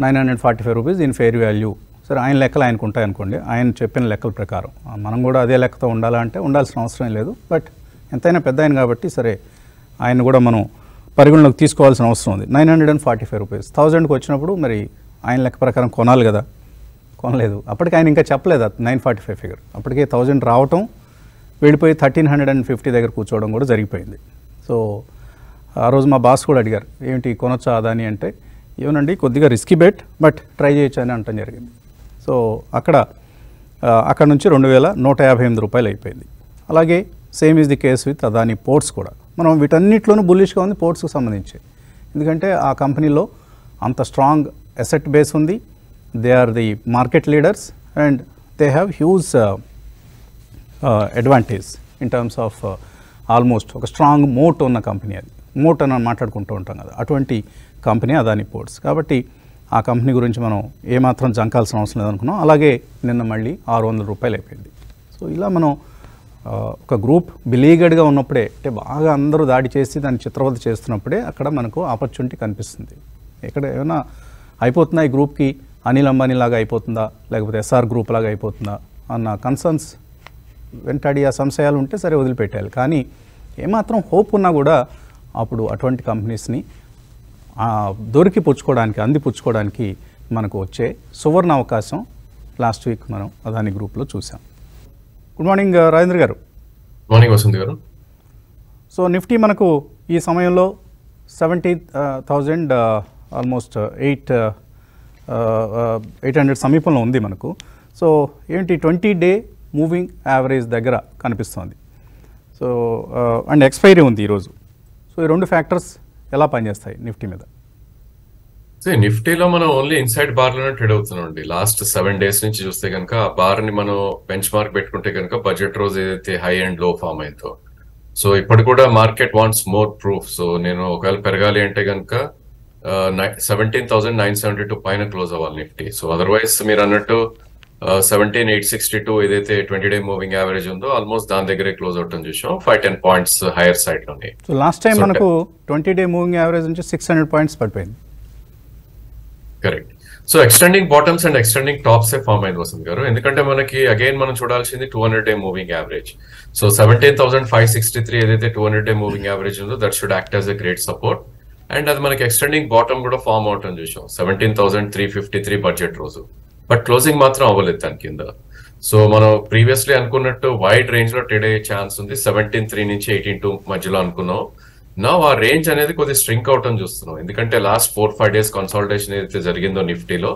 Nine hundred forty five rupees in fair value. సరే ఆయన లెక్కలు ఆయనకు ఉంటాయి అనుకోండి ఆయన చెప్పిన లెక్కల ప్రకారం. మనం కూడా అదే లెక్కతో ఉండాలంటే ఉండాల్సిన అవసరం లేదు. బట్ ఎంతైనా పెద్ద ఆయన కాబట్టి సరే ఆయన కూడా మనం పరిగణలోకి తీసుకోవాల్సిన అవసరం ఉంది. Nine hundred and forty five rupees. థౌజండ్కి వచ్చినప్పుడు మరి ఆయన లెక్క ప్రకారం కొనాలి కదా? కొనలేదు. అప్పటికి ఆయన ఇంకా చెప్పలేదు నైన్ ఫార్టీ ఫైవ్ ఫిగర్. అప్పటికే థౌజండ్ రావటం వెళ్ళిపోయి థర్టీన్ హండ్రెడ్ అండ్ ఫిఫ్టీ దగ్గర కూర్చోవడం కూడా జరిగిపోయింది. సో ఆ రోజు మా బాస్ కూడా అడిగారు ఏంటి కొనొచ్చా అదాని అంటే ఏమనండి కొద్దిగా రిస్కీ బెట్ బట్ ట్రై చేయొచ్చు అని అంటం జరిగింది. సో అక్కడ అక్కడ నుంచి రెండు వేల నూట యాభై ఎనిమిది రూపాయలు అయిపోయింది. అలాగే same is the case with Adani ports కూడా. మనం వీటన్నిటిలోనూ బుల్లిష్గా ఉంది పోర్ట్స్కి సంబంధించి. ఎందుకంటే ఆ కంపెనీలో అంత స్ట్రాంగ్ అసెట్ బేస్ ఉంది. They are the market leaders and they have huge advantage in terms of almost ఒక స్ట్రాంగ్ మోట్ ఉన్న కంపెనీ అది. మోట్ అని మాట్లాడుకుంటూ ఉంటాం కదా. అటువంటి కంపెనీ అదాని పోర్ట్స్ కాబట్టి ఆ కంపెనీ గురించి మనం ఏమాత్రం జంకాల్సిన అవసరం లేదనుకున్నాం. అలాగే నిన్న మళ్ళీ ఆరు వందల రూపాయలు అయిపోయింది. సో ఇలా మనం ఒక గ్రూప్ బిలీగడ్గా ఉన్నప్పుడే అంటే బాగా అందరూ దాడి చేసి దాన్ని చిత్రవద చేస్తున్నప్పుడే అక్కడ మనకు ఆపర్చునిటీ కనిపిస్తుంది. ఇక్కడ ఏమైనా అయిపోతుందా ఈ గ్రూప్కి? అనిల్ అంబానీ లాగా అయిపోతుందా? లేకపోతే ఎస్ఆర్ గ్రూప్ లాగా అయిపోతుందా? అన్న కన్సర్న్స్ వెంటాడి ఆ సంశయాలు ఉంటే సరే వదిలిపెట్టాలి కానీ ఏమాత్రం హోప్ ఉన్నా కూడా అప్పుడు అటువంటి కంపెనీస్ని దొరికి పుచ్చుకోవడానికి అంది పుచ్చుకోవడానికి మనకు వచ్చే సువర్ణ అవకాశం లాస్ట్ వీక్ మనం అదాని గ్రూప్లో చూసాం గుడ్ మార్నింగ్ రాజేంద్ర గారు. మార్నింగ్ వసంత్ గారు. సో నిఫ్టీ మనకు ఈ సమయంలో seventy thousand almost eight eight hundred సమీపంలో ఉంది మనకు. సో ఏంటి ట్వంటీ డే మూవింగ్ యావరేజ్ దగ్గర కనిపిస్తోంది. సో అండ్ ఎక్స్పైరీ ఉంది ఈరోజు. సో ఈ రెండు ఫ్యాక్టర్స్ ఎలా పనిచేస్తాయి నిఫ్టీ మీద? See, నిఫ్టీలో మనం ఓన్లీ ఇన్సైడ్ బార్లోనే ట్రేడ్ అవుతున్నాం అండి లాస్ట్ సెవెన్ డేస్ నుంచి చూస్తే కనుక ఆ బార్ని మనం బెంచ్ మార్క్ పెట్టుకుంటే కనుక బడ్జెట్ రోజు ఏదైతే హై అండ్లో ఫామ్ అయిందో. సో ఇప్పుడు కూడా market wants more proof so నేను ఒకవేళ పెరగాలి అంటే కనుక seventeen thousand nine seventy two పైన క్లోజ్ అవ్వాలి నిఫ్టీ. సో అదర్వైజ్ మీరు అన్నట్టు సెవెంటీన్ ఎయిట్ సిక్స్టీ టూ ఏదైతే ట్వంటీ డే మూవింగ్ యావరేజ్ ఉందో ఆల్మోస్ట్ దాని దగ్గరే క్లోజ్ అవటం చూసాం. ఫైవ్ టెన్ పాయింట్స్ హైయర్ సైడ్లోని. సో లాస్ట్ టైం మనకు ట్వంటీ డే మూవింగ్ యావరేజ్ నుంచి సిక్స్ హండ్రెడ్ పాయింట్స్ పడిపోయింది. Correct so extending bottoms and extending tops A form అయింది వసంత్ గారు. ఎందుకంటే మనకి అగైన్ మనం చూడాల్సింది two hundred day moving average so seventeen thousand five sixty three ఏదైతే two hundred day moving average ఉందో that should act as a great support and అది మనకి ఎక్స్టెండింగ్ బాటమ్ కూడా ఫామ్ అవటం చూసాం. Seventeen thousand three fifty three budget రోజు. But closing మాత్రం అవ్వలేదు దాని కింద. సో మనం ప్రీవియస్లీ అనుకున్నట్టు వైడ్ రేంజ్లో ట్రేడ్ అయ్యే ఛాన్స్ ఉంది. సెవెంటీన్ త్రీ నుంచి ఎయిటీన్ టూ మధ్యలో అనుకున్నాం. నా ఆ రేంజ్ అనేది కొద్దిగా స్ట్రింక్ అవటం చూస్తున్నాం. ఎందుకంటే last four five days consultation ఏదైతే జరిగిందో నిఫ్టీలో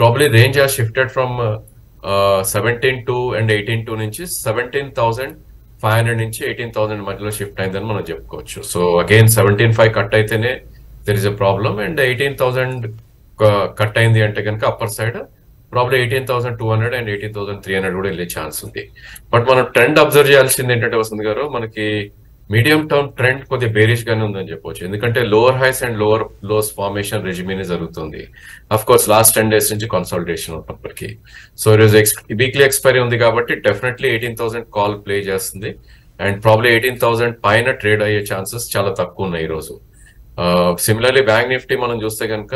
ప్రాబ్లీ రేంజ్ ఆ shifted from seventeen two and eighteen two నుంచి సెవెంటీన్ థౌసండ్ ఫైవ్ హండ్రెడ్ నుంచి ఎయిటీన్ థౌసండ్ మధ్యలో షిఫ్ట్ అయిందని మనం చెప్పుకోవచ్చు. So again seventeen five cut అయితేనే there is a problem and eighteen thousand cut అయింది అంటే కనుక upper side probably eighteen thousand two hundred and eighteen thousand three hundred కూడా వెళ్ళే ఛాన్స్ ఉంది. బట్ మనం ట్రెండ్ అబ్జర్వ్ చేయాల్సింది ఏంటంటే వసంత్ గారు మనకి మీడియం టర్మ్ ట్రెండ్ కొద్దిగా బేరిష్ గానే ఉందని చెప్పొచ్చు. ఎందుకంటే lower highs and lower lows formation రెజిమీనే జరుగుతుంది. Of course last ten days నుంచి కన్సల్టేషన్ ఉన్నప్పటికీ. సో ఈరోజు వీక్లీ ఎక్స్పైరీ ఉంది కాబట్టి definitely eighteen thousand call play చేస్తుంది. అండ్ ప్రాబ్లీ ఎయిటీన్ థౌసండ్ పైన ట్రేడ్ అయ్యే ఛాన్సెస్ చాలా తక్కువ ఉన్నాయి ఈ రోజు సిమిలర్లీ బ్యాంక్ నిఫ్టీ మనం చూస్తే కనుక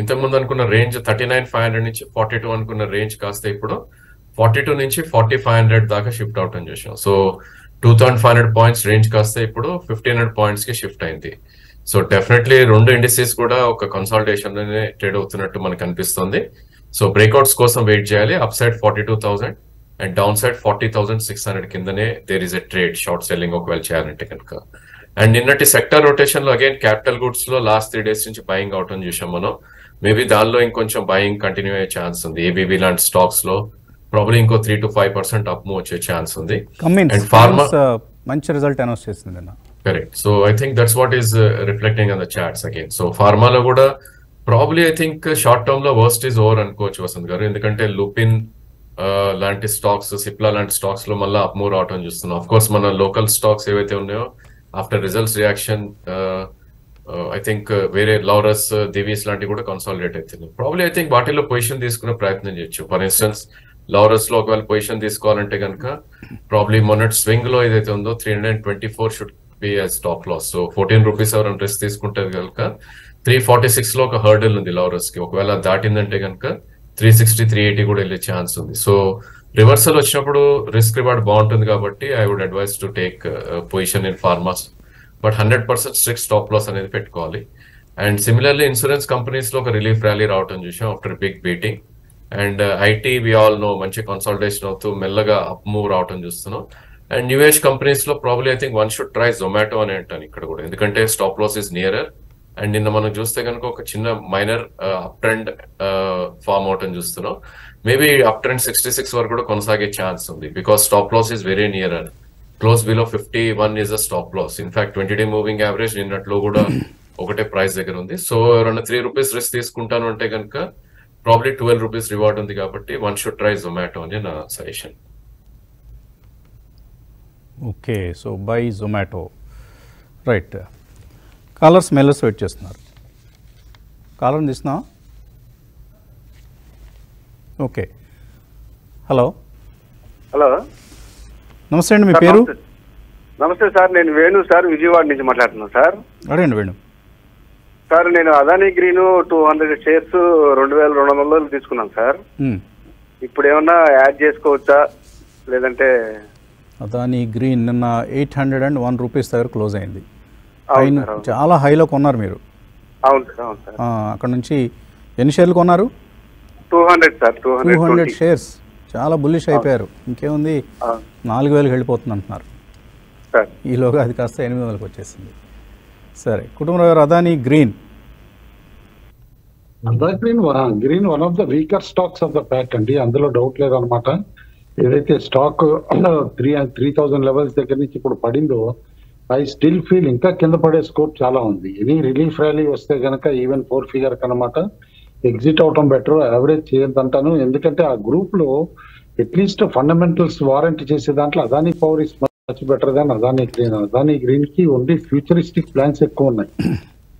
ఇంతకుముందు అనుకున్న range thirty nine five hundred నుంచి ఫార్టీ టూ అనుకున్న రేంజ్ కాస్త ఇప్పుడు ఫార్టీ టూ నుంచి ఫార్టీ ఫైవ్ హండ్రెడ్ దాకా షిఫ్ట్ అవటం చూసాం. So two thousand five hundred points range కాస్త ఇప్పుడు ఫిఫ్టీన్ హండ్రెడ్ పాయింట్స్కి షిఫ్ట్ అయింది. సో డెఫినెట్లీ రెండు ఇండస్ట్రీస్ కూడా ఒక కన్సల్టేషన్లోనే ట్రేడ్ అవుతున్నట్టు మనకు అనిపిస్తుంది. సో బ్రేక్అవుట్స్ కోసం వెయిట్ చేయాలి. Up side forty two thousand and down side forty thousand six hundred కిందనే there is a trade short selling ఒకవేళ చేయాలంటే కనుక. అండ్ నిన్నటి సెక్టర్ రొటేషన్లో అగైన్ క్యాపిటల్ గుడ్స్లో లాస్ట్ త్రీ డేస్ నుంచి బయింగ్ అవటం చూసాం మనం. మేబీ దానిలో ఇంకొంచెం బయింగ్ కంటిన్యూ అయ్యే ఛాన్స్ ఉంది. ఏబీబీ లాంటి స్టాక్స్లో ప్రాబ్లీ ఇంకో three to five percent up వచ్చే ఛాన్స్ ఉంది. అండ్ ఫార్మా మంచి రిజల్ట్ అనౌన్స్ చేసింది correct so I think that's what is reflecting on the charts again so ఫార్మాలో కూడా ప్రాబ్లీ ఐ థింక్ షార్ట్ టర్మ్లో వర్స్ట్ ఈజ్ ఓవర్ అనుకోవచ్చు వసంత్ గారు. ఎందుకంటే లుపిన్ లాంటి స్టాక్స్ సిప్లా లాంటి స్టాక్స్లో మళ్ళీ అప్ మూవ్ అవటం చూస్తున్నాం. ఆఫ్ కోర్స్ మన లోకల్ స్టాక్స్ ఏవైతే ఉన్నాయో after results reaction I think వేరే లౌరస్ దివీస్ లాంటివి కూడా కన్సాలిడేట్ అవుతున్నాయి ప్రాబ్లీ ఐ థింక్ వాటిలో పొజిషన్ తీసుకునే ప్రయత్నం చేయొచ్చు. ఫర్ ఇన్స్టెన్స్ లౌరస్లో ఒకవేళ పొజిషన్ తీసుకోవాలంటే కనుక ప్రాబ్లీ మొన్నటి స్వింగ్లో ఏదైతే ఉందో three hundred twenty four should be stop loss so fourteen rupees ఎవరైనా రిస్క్ తీసుకుంటే కనుక త్రీ ఫార్టీ సిక్స్లో ఒక హర్డల్ ఉంది లవరస్కి ఒకవేళ దాటిందంటే కనుక త్రీ సిక్స్టీ త్రీ ఎయిటీ కూడా వెళ్ళే ఛాన్స్ ఉంది. సో రివర్సల్ వచ్చినప్పుడు రిస్క్ రివార్డ్ బాగుంటుంది కాబట్టి I would advise to take position in pharmas but hundred percent strict stop loss అనేది పెట్టుకోవాలి. అండ్ సిమిలర్లీ ఇన్సూరెన్స్ కంపెనీస్లో ఒక రిలీఫ్ ర్యాలీ రావటం చూసాం after big beating and IT we all know మంచి కన్సల్టేషన్ అవుతూ మెల్లగా అప్ మూవ్ రావటం చూస్తున్నాం. అండ్ న్యూ ఏజ్ కంపెనీస్లో probably I think one should try Zomato అని అంటాను ఇక్కడ కూడా. ఎందుకంటే stop loss is nearer and నిన్న మనం చూస్తే కనుక ఒక చిన్న మైనర్ అప్ ట్రెండ్ ఫామ్ అవటం చూస్తున్నాం. Maybe up trend sixty six వరకు కూడా కొనసాగే ఛాన్స్ ఉంది. Because stop loss is very nearer close below fifty one is a stop loss in fact twenty day moving average నిన్నట్లో కూడా ఒకటే ప్రైస్ దగ్గర ఉంది. సో రెండు త్రీ రూపీస్ రిస్క్ తీసుకుంటాను అంటే కనుక ప్రాబ్లీ ట్వెల్వ్ రూపీస్ రివార్డ్ ఉంది కాబట్టి వన్ షుడ్ ట్రై జొమాటో అని నా suggestion okay so buy Zomato right callers mailers wait చేస్తున్నారు. కాలర్ తీస్తున్నా ఓకే హలో హలో నమస్తే అండి మీ పేరు? నమస్తే. నమస్తే సార్ నేను వేణు సార్ విజయవాడ నుంచి మాట్లాడుతున్నాను సార్. అడగండి వేణు. సార్ నేను Adani Green two hundred shares రెండు వేల రెండు వందలు తీసుకున్నాను సార్. ఇప్పుడు ఏమన్నా యాడ్ చేసుకోవచ్చా? లేదంటే అదానీ గ్రీన్ నిన్న eight hundred and one rupees దగ్గర క్లోజ్ అయింది. చాలా హైలో కొన్నారు మీరు. అవును సార్ అవును సార్. ఆ, అక్కడ నుంచి ఎన్ని షేర్లు కొన్నారు? Two hundred sir two hundred shares. చాలా బుల్లిష్ అయిపోయారు. ఇంకేముంది? నాలుగు వేలకు వెళ్ళిపోతుంది అంటున్నారు ఈలోగా అది కాస్త ఎనిమిది వందలకు వచ్చేసింది. సరే కుటుంబరావు గారు Adani Green. Adani Green green one of the weaker stocks of the pack అండి అందులో డౌట్ లేదనమాట. ఏదైతే stock three three thousand levels దగ్గర నుంచి ఇప్పుడు పడిందో ఐ స్టిల్ ఫీల్ ఇంకా కింద పడే స్కోప్ చాలా ఉంది. ఇది రిలీఫ్ ర్యాలీ వస్తే గనక ఈవెన్ ఫోర్ ఫిగర్ కనమాట ఎగ్జిట్ అవటం బెటర్ యావరేజ్ చేయొద్దంటాను. ఎందుకంటే ఆ గ్రూప్లో అట్లీస్ట్ ఫండమెంటల్స్ వారంటీ చేసే దాంట్లో Adani Power is much better than Adani Green Adani గ్రీన్కి ఓన్లీ ఫ్యూచరిస్టిక్ ప్లాన్స్ ఎక్కువ ఉన్నాయి.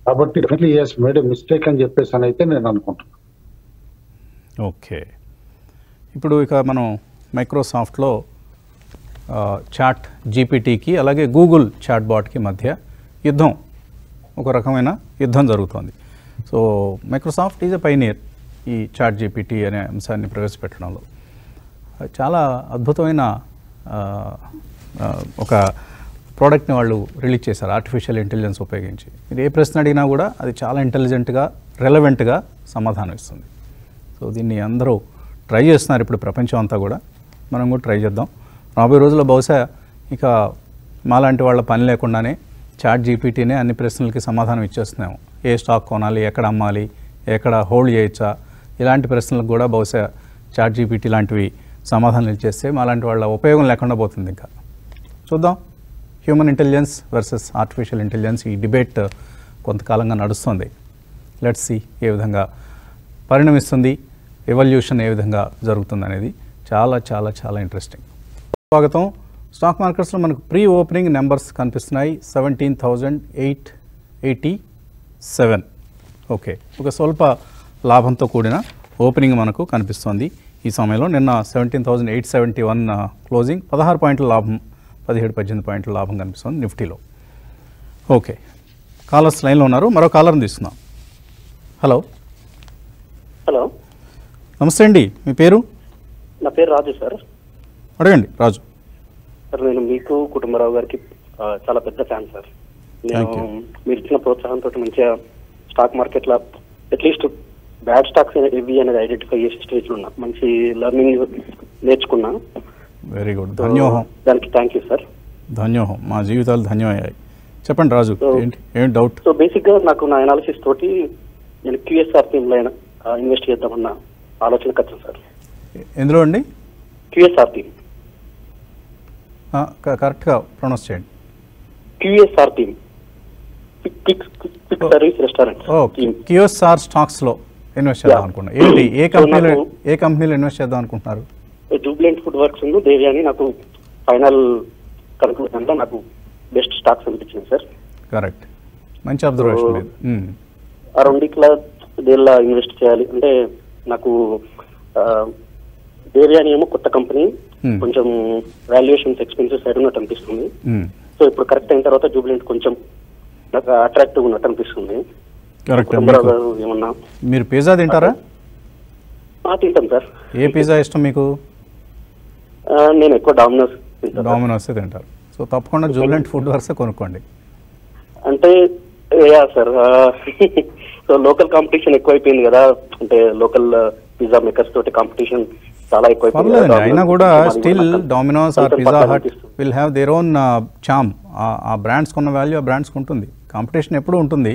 కాబట్టి డెఫినెట్లీ ఎస్ మేడ్ మిస్టేక్ అని చెప్పేసి అని అయితే నేను అనుకుంటున్నాను ఓకే. ఇప్పుడు ఇక మనం మైక్రోసాఫ్ట్లో చాట్ జీపీటీకి అలాగే గూగుల్ చాట్ బాట్కి మధ్య యుద్ధం ఒక రకమైన యుద్ధం జరుగుతోంది. So Microsoft is a pioneer ఈ చాట్ జీపీటీ అనే అంశాన్ని ప్రవేశపెట్టడంలో. చాలా అద్భుతమైన ఒక ప్రోడక్ట్ని వాళ్ళు రిలీజ్ చేశారు ఆర్టిఫిషియల్ ఇంటెలిజెన్స్ ఉపయోగించి. మీరు ఏ ప్రశ్న అడిగినా కూడా అది చాలా ఇంటెలిజెంట్గా రెలవెంట్గా సమాధానం ఇస్తుంది. సో దీన్ని అందరూ ట్రై చేస్తున్నారు ఇప్పుడు ప్రపంచం అంతా కూడా. మనం కూడా ట్రై చేద్దాం. రాబోయే రోజుల్లో బహుశా ఇక మాలాంటి వాళ్ళ పని లేకుండానే చాట్ జీపీటీనే అన్ని ప్రశ్నలకి సమాధానం ఇచ్చేస్తున్నాము. ఏ స్టాక్ కొనాలి ఎక్కడ అమ్మాలి ఎక్కడ హోల్డ్ చేయొచ్చా? ఇలాంటి ప్రశ్నలకు కూడా బహుశా చాట్ జీపీటీ లాంటివి సమాధానాలు ఇచ్చేస్తే మాలాంటి వాళ్ళ ఉపయోగం లేకుండా పోతుంది ఇంకా. చూద్దాం. Human intelligence versus artificial intelligence ఈ డిబేట్ uh, కొంతకాలంగా నడుస్తుంది. లెట్స్ సి ఏ విధంగా పరిణమిస్తుంది ఎవల్యూషన్ ఏ విధంగా జరుగుతుంది అనేది చాలా చాలా చాలా ఇంట్రెస్టింగ్ స్వాగతం. స్టాక్ మార్కెట్స్లో మనకు ప్రీ ఓపెనింగ్ నెంబర్స్ కనిపిస్తున్నాయి. Seventeen thousand eight eighty seven okay ఒక స్వల్ప లాభంతో కూడిన ఓపెనింగ్ మనకు కనిపిస్తోంది. ఈ సమయంలో నిన్న seventeen thousand eight seventy one closing పదహారు పాయింట్ల లాభం పదిహేడు పద్దెనిమిది పాయింట్ల లాభం కనిపిస్తుంది నిఫ్టీలో. ఓకే. కాలర్స్ లైన్లో ఉన్నారు. మరో కాలర్ని తీసుకుందాం. హలో. హలో. నమస్తే అండి. మీ పేరు? నా పేరు రాజు సార్. అడగండి రాజు. సార్ నేను మీకు కుటుంబరావు గారికి చాలా పెద్ద ఫ్యాన్ సార్. నేను. మీరు ఇచ్చిన ప్రోత్సాహంతో మంచిగా స్టాక్ మార్కెట్లో అట్లీస్ట్ బ్యాడ్ స్టాక్స్ ఇవి అనేది ఐడెంటిఫై చేసే స్టేజ్లో ఉన్నా. మంచి లెర్నింగ్ నేర్చుకున్నా. Very good. ధన్యోహం. దానికి థ్యాంక్ యూ సార్ ధన్యోహం. మా జీవితాలు ధన్యమయ్యాయి. చెప్పండి రాజు ఏంటి ఏంటి డౌట్ సో బేసిక్గా నాకు నా అనాలిసిస్ తోటి నేను క్యూఎస్ఆర్ టీమ్లో ఇన్వెస్ట్ చేద్దామన్న ఆలోచనకు వచ్చింది సార్. ఎందులో అండి? క్యూఎస్ఆర్ టీమ్ ఆ, క- కరెక్ట్గా ప్రొనౌన్స్ చేయండి. QSR team quick service restaurant కియోసార్ స్టాక్స్లో ఇన్వెస్ట్ చేద్దాం. అనుకున్నా. ఏంటి ఏ కంపెనీలో ఏ కంపెనీలో ఇన్వెస్ట్ చేద్దాం అనుకుంటున్నారు? జూబ్లెంట్ ఫుడ్ వర్క్స్ ఉంది. దేవ్యాని నాకు ఫైనల్ కన్క్లూజన్లో నాకు బెస్ట్ స్టాక్స్ అనిపించింది సార్. కరెక్ట్. మంచి అబ్జర్వేషన్. ఆ రెండిట్లా దేనిలో ఇన్వెస్ట్ చేయాలి? అంటే నాకు దేవ్యాని ఏమో కొత్త కంపెనీ. కొంచెం వాల్యుయేషన్స్ ఎక్స్పెన్సెస్ సైడ్ ఉన్నట్టు అనిపిస్తుంది. సో ఇప్పుడు కరెక్ట్ అయిన తర్వాత జూబ్లెంట్ కొంచెం నాకు అట్రాక్టివ్ ఉన్నట్టు అనిపిస్తుంది. కరెక్ట్. ఏమన్నా? మీరు పిజ్జా తింటారా? తింటాం సార్. ఏ పిజ్జా ఇష్టం మీకు? నేను ఎక్కువ డామినోస్ డామినోస్ తింటారు. సో తప్పకుండా జూబ్లెంట్ ఫుడ్ వర్క్స్ కొనుక్కోండి. అంటే yeah sir so local competition ఎక్కువైపోయింది కదా. అంటే లోకల్ పిజ్జా మేకర్స్ తోటి కాంపిటీషన్ చాలా కదా. అయినా కూడా still Domino's or Pizza Hut. Will have their own charm ఆ బ్రాండ్స్కి ఉన్న వాల్యూ ఆ బ్రాండ్స్కి ఉంటుంది కాంపిటీషన్ ఎప్పుడూ ఉంటుంది.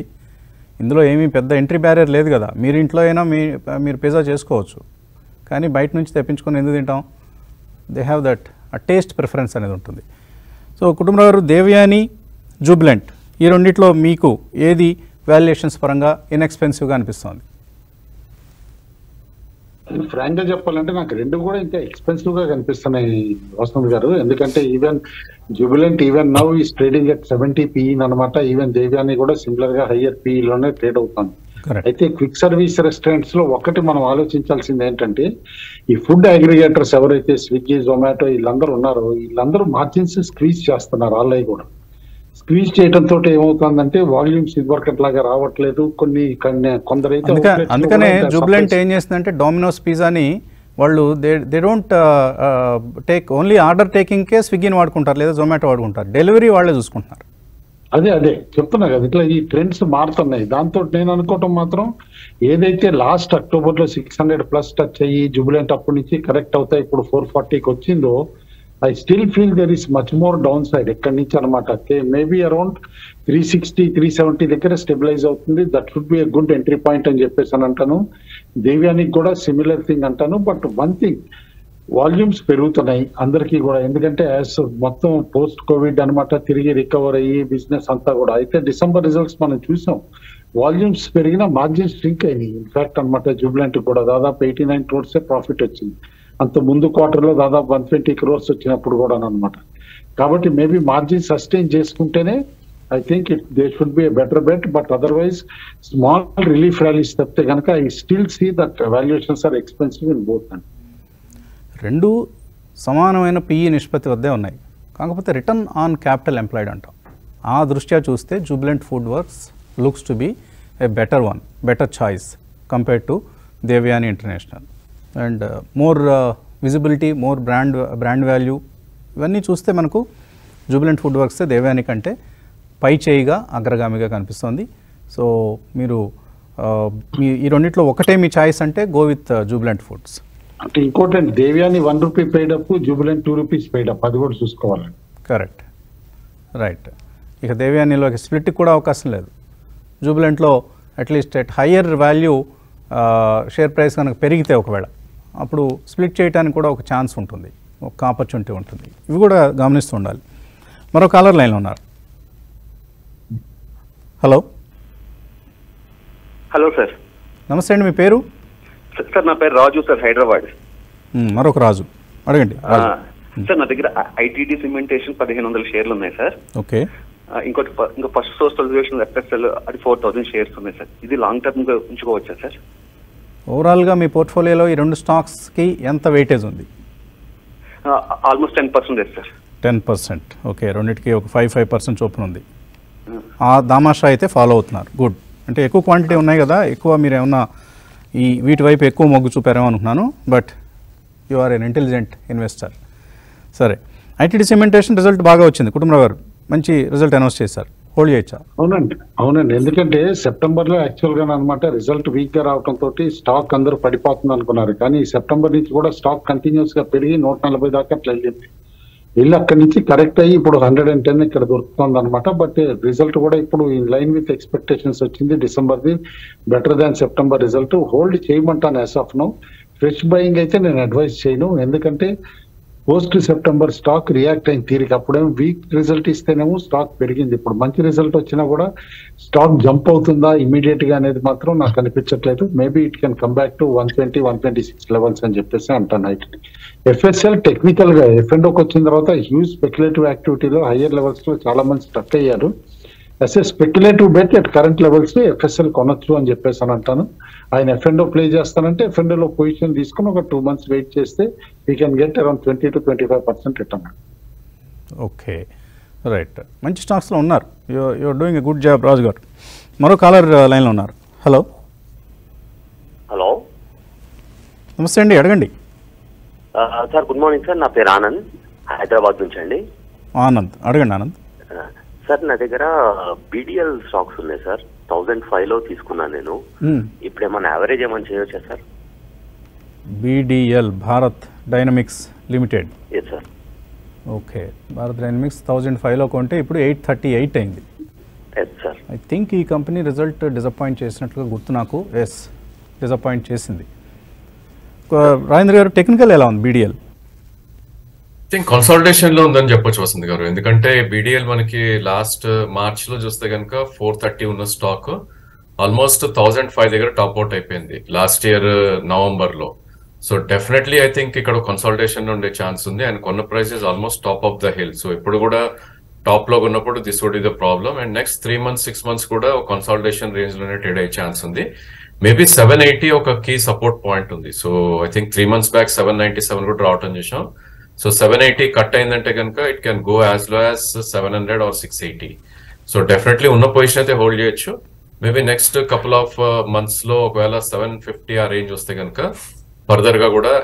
ఇందులో ఏమీ పెద్ద ఎంట్రీ బ్యారియర్ లేదు కదా. మీరు ఇంట్లో అయినా మీ మీరు పిజ్జా చేసుకోవచ్చు. కానీ బయట నుంచి తెప్పించుకొని ఎందుకు తింటాం? They have that uh taste preference అనేది ఉంటుంది. సో కుటుంబరావు గారు దేవయాని జూబ్లెంట్ ఈ రెండిట్లో మీకు ఏది వాల్యుయేషన్స్ పరంగా ఇన్ఎక్స్పెన్సివ్గా అనిపిస్తుంది? ఫ్రాంక్గా చెప్పాలంటే నాకు రెండు కూడా ఇంకా ఎక్స్పెన్సివ్గా కనిపిస్తున్నాయి వసంత్ గారు. ఎందుకంటే ఈవెన్ జూబిలెంట్ ఈవెన్ నౌ ఈ ట్రేడింగ్ ఎట్ సెవెంటీ పిఈ అనమాట ఈవెన్ దేవ్యాన్ని కూడా సిమిలర్గా హయ్యర్ పిఈలోనే ట్రేడ్ అవుతుంది అయితే క్విక్ సర్వీస్ రెస్టారెంట్స్లో ఒకటి మనం ఆలోచించాల్సింది ఏంటంటే ఈ ఫుడ్ అగ్రిగేటర్స్ ఎవరైతే స్విగ్గీ జొమాటో వీళ్ళందరూ ఉన్నారో వీళ్ళందరూ మార్జిన్స్ స్క్వీజ్ చేస్తున్నారు ఆన్లైన్ కూడా. స్క్వీజ్ చేయడంతో ఏమవుతుందంటే వాల్యూమ్స్ ఇదివరకట్ లాగా రావట్లేదు. కొన్ని కొందరైతే అందుకనే జూబ్లెంట్ ఏం చేస్తుందంటే డామినోస్ పిజ్జాని వాళ్ళు they they don't take only order టేకింగ్కే స్విగ్గీని వాడుకుంటారు లేదా జొమాటో వాడుకుంటారు. డెలివరీ వాళ్ళే చూసుకుంటున్నారు. అదే అదే చెప్తున్నా కదా ఇట్లా ఈ ట్రెండ్స్ మారుతున్నాయి. దాంతో నేను అనుకోవటం మాత్రం ఏదైతే లాస్ట్ అక్టోబర్లో సిక్స్ హండ్రెడ్ ప్లస్ టచ్ అయ్యి జుబిలెంట్ అప్పటి నుంచి కరెక్ట్ అవుతాయి ఇప్పుడు ఫోర్ ఫార్టీకి వచ్చిందో I still feel there is much more down side ఎక్కడి నుంచి అనమాట maybe around three sixty three seventy దగ్గర స్టెబిలైజ్ అవుతుంది. That should be a good entry point అని చెప్పేసి అని అంటాను. దేవ్యానికి కూడా సిమిలర్ థింగ్ అంటాను. బట్ వన్ థింగ్ వాల్యూమ్స్ పెరుగుతున్నాయి అందరికీ కూడా. ఎందుకంటే యాజ్ మొత్తం పోస్ట్ కోవిడ్ అన్నమాట తిరిగి రికవర్ అయ్యి బిజినెస్ అంతా కూడా. అయితే డిసెంబర్ రిజల్ట్స్ మనం చూసాం. వాల్యూమ్స్ పెరిగిన మార్జిన్స్ స్ట్రింక్ అయినాయి. ఇన్ఫాక్ట్ అనమాట జూబ్లెంట్ కూడా దాదాపు ఎయిటీ నైన్ క్రోర్స్ ప్రాఫిట్ వచ్చింది. అంత ముందు క్వార్టర్లో దాదాపు వన్ ట్వంటీ క్రోర్స్ వచ్చినప్పుడు కూడా అనమాట కాబట్టి మేబీ మార్జిన్ సస్టైన్ చేసుకుంటేనే I think it they should be better bet but otherwise small relief rallies తప్పితే కనుక I still see that valuations are expensive in both and రెండు సమానమైన పిఈ నిష్పత్తి వద్దే ఉన్నాయి. కాకపోతే రిటర్న్ ఆన్ క్యాపిటల్ ఎంప్లాయిడ్ అంటాం. ఆ దృష్ట్యా చూస్తే Jubilant Food Works looks to be a better one better choice compared to Devyani International and more visibility more brand brand value ఇవన్నీ చూస్తే మనకు జూబ్లెంట్ ఫుడ్ వర్క్స్ దేవ్యాని కంటే పై చేయిగా అగ్రగామిగా కనిపిస్తుంది. సో మీరు uh, మీ ఈ రెండిట్లో ఒకటే మీ ఛాయిస్ అంటే గో విత్ జూబ్లెంట్ ఫుడ్స్ అంటే ఇంకోటి Devyani one rupee paid up Jubilant two rupees paid up అది కూడా చూసుకోవాలి కరెక్ట్. రైట్. ఇక దేవ్యానిలో స్ప్లిట్కి కూడా అవకాశం లేదు. జూబిలెంట్లో at least at higher value share price కనుక పెరిగితే ఒకవేళ అప్పుడు స్ప్లిట్ చేయడానికి కూడా ఒక ఛాన్స్ ఉంటుంది. ఒక ఆపర్చునిటీ ఉంటుంది. ఇవి కూడా గమనిస్తూ ఉండాలి. మరో కాలర్ లైన్లో ఉన్నారు. హలో. Hello sir. నమస్తే అండి మీ పేరు? సార్ నా పేరు రాజు సార్ హైదరాబాద్. మరొక రాజు. అడగండి సార్ నా దగ్గర ఐటీడీ సిమెంటేషన్ పదిహేను వందల షేర్లు ఉన్నాయి సార్. ఓకే. ఇంకోటి ఇంకో ఫస్ట్ సోర్స్ సొల్యూషన్ ఎఫ్ఎస్ఎల్ అది ఫోర్ థౌసండ్ షేర్స్ ఉన్నాయి సార్. ఇది లాంగ్ టర్మ్గా ఉంచుకోవచ్చా సార్? ఓవరాల్గా మీ పోర్ట్ఫోలియోలో ఈ రెండు స్టాక్స్కి ఎంత వెయిటేజ్ ఉంది? Almost ten percent sir. Ten percent. Okay రెండింటికి ఒక ఫైవ్ ఫైవ్ పర్సెంట్ చొప్పున ఉంది. ఆ దామాషా అయితే ఫాలో అవుతున్నారు. గుడ్. అంటే ఎక్కువ క్వాంటిటీ ఉన్నాయి కదా ఎక్కువ మీరు ఏమన్నా ఈ వీటి వైపు ఎక్కువ మొగ్గు చూపారేమో అనుకున్నాను but you are an intelligent investor సరే. ఐటీడీ సిమెంటేషన్ రిజల్ట్ బాగా వచ్చింది. కుటుంబరావు గారు మంచి రిజల్ట్ అనౌన్స్ చేశారు. హోల్డ్ చేయొచ్చా? అవునండి అవునండి. ఎందుకంటే సెప్టెంబర్లో యాక్చువల్గా అనమాట రిజల్ట్ వీక్గా రావడం తోటి స్టాక్ అందరూ పడిపోతుంది అనుకున్నారు. కానీ సెప్టెంబర్ నుంచి కూడా స్టాక్ కంటిన్యూస్గా పెరిగి నూట నలభై దాకా అట్లా వెళ్ళింది వెళ్ళి అక్కడి నుంచి కరెక్ట్ అయ్యి ఇప్పుడు హండ్రెడ్ అండ్ టెన్ ఇక్కడ దొరుకుతుంది అనమాట బట్ రిజల్ట్ కూడా ఇప్పుడు ఇన్ లైన్ విత్ ఎక్స్పెక్టేషన్స్ వచ్చింది డిసెంబర్ది better than September result hold చేయమంటాను as of no fresh buying అయితే నేను అడ్వైస్ చేయను. ఎందుకంటే పోస్ట్ సెప్టెంబర్ స్టాక్ రియాక్ట్ అయిన తీరిక. అప్పుడేమో వీక్ రిజల్ట్ ఇస్తేనేమో స్టాక్ పెరిగింది. ఇప్పుడు మంచి రిజల్ట్ వచ్చినా కూడా స్టాక్ జంప్ అవుతుందా ఇమీడియట్గా అనేది మాత్రం నాకు అనిపించట్లేదు. Maybe it can come back to one twenty one twenty six levels అని చెప్పేసి అంటాను ఐటీ ఎఫ్ఎస్ఎల్ టెక్నికల్గా ఎఫ్ఎండోకి వచ్చిన తర్వాత హ్యూజ్ స్పెక్యులేటివ్ యాక్టివిటీలో హయ్యర్ లెవెల్స్లో చాలా మంది స్టక్ అయ్యారు. As a speculative bet at current లెవెల్స్లో ఎఫ్ఎస్ఎల్ కొనొచ్చు అని చెప్పేసి అని అంటాను. ఆయన ఎఫ్ఎండో ప్లే చేస్తానంటే ఎఫ్ఎండో లో పొజిషన్ తీసుకుని ఒక టూ మంత్స్ వెయిట్ చేస్తే we can get around twenty to twenty five percent return okay right మంచి స్టాక్స్లో ఉన్నారు. You you're doing a good job Raju గారు మరో కాలర్ లైన్లో ఉన్నారు. హలో హలో నమస్తే అండి అడగండి. ఆ, సార్ గుడ్ మార్నింగ్ సార్ నా పేరు ఆనంద్. హైదరాబాద్ నుంచి అండి ఆనంద్ అడగండి ఆనంద్. ఆ, సార్ నా దగ్గర బీడిఎల్ స్టాక్స్ ఉన్నాయి సార్. థౌజండ్ ఫైవ్లో తీసుకున్నాను నేను. ఇప్పుడు ఏమైనా యావరేజ్ ఏమైనా చేయొచ్చా sir? BDL Bharat Dynamics Limited yes sir okay Bharat Dynamics thousand ఫైవ్లో కొంటే ఇప్పుడు ఎయిట్ థర్టీ ఎయిట్ అయింది. ఎస్ సార్ ఐ థింక్ ఈ కంపెనీ రిజల్ట్ డిసప్పాయింట్ చేసినట్లుగా గుర్తు నాకు. ఎస్ డిసప్పాయింట్ చేసింది. ఒక- రాజేంద్ర గారు టెక్నికల్ ఎలా ఉంది బీడిఎల్ థింక్ కన్సల్టేషన్లో ఉందని చెప్పొచ్చు వసంత్ గారు. ఎందుకంటే బీడీఎల్ మనకి లాస్ట్ మార్చ్లో చూస్తే కనుక ఫోర్ థర్టీ ఉన్న స్టాక్ ఆల్మోస్ట్ థౌసండ్ ఫైవ్ దగ్గర టాప్ అవుట్ అయిపోయింది. లాస్ట్ ఇయర్ నవంబర్లో సో డెఫినెట్లీ ఐ థింక్ ఇక్కడ కన్సల్టేషన్ ఉండే ఛాన్స్ ఉంది. అండ్ కొన్న prices almost top of the hill so ఇప్పుడు కూడా టాప్లో ఉన్నప్పుడు this would the problem and next three months six months కూడా కన్సల్టేషన్ రేంజ్లోనే ట్రేడ్ అయ్యే ఛాన్స్ ఉంది. మేబీ సెవెన్ ఎయిటీ ఒక కీ సపోర్ట్ పాయింట్ ఉంది. So I think three months back seven ninety seven కూడా రావటం చేసాం సో సెవెన్ ఎయిటీ కట్ అయిందంటే కనుక it can go యాజ్లో as seven hundred or six eighty so definitely ఉన్న position అయితే hold చేయొచ్చు. మేబీ నెక్స్ట్ కపుల్ ఆఫ్ మంత్స్లో ఒకవేళ సెవెన్ ఫిఫ్టీ ఆ రేంజ్ వస్తే కనుక ఫర్దర్గా కూడా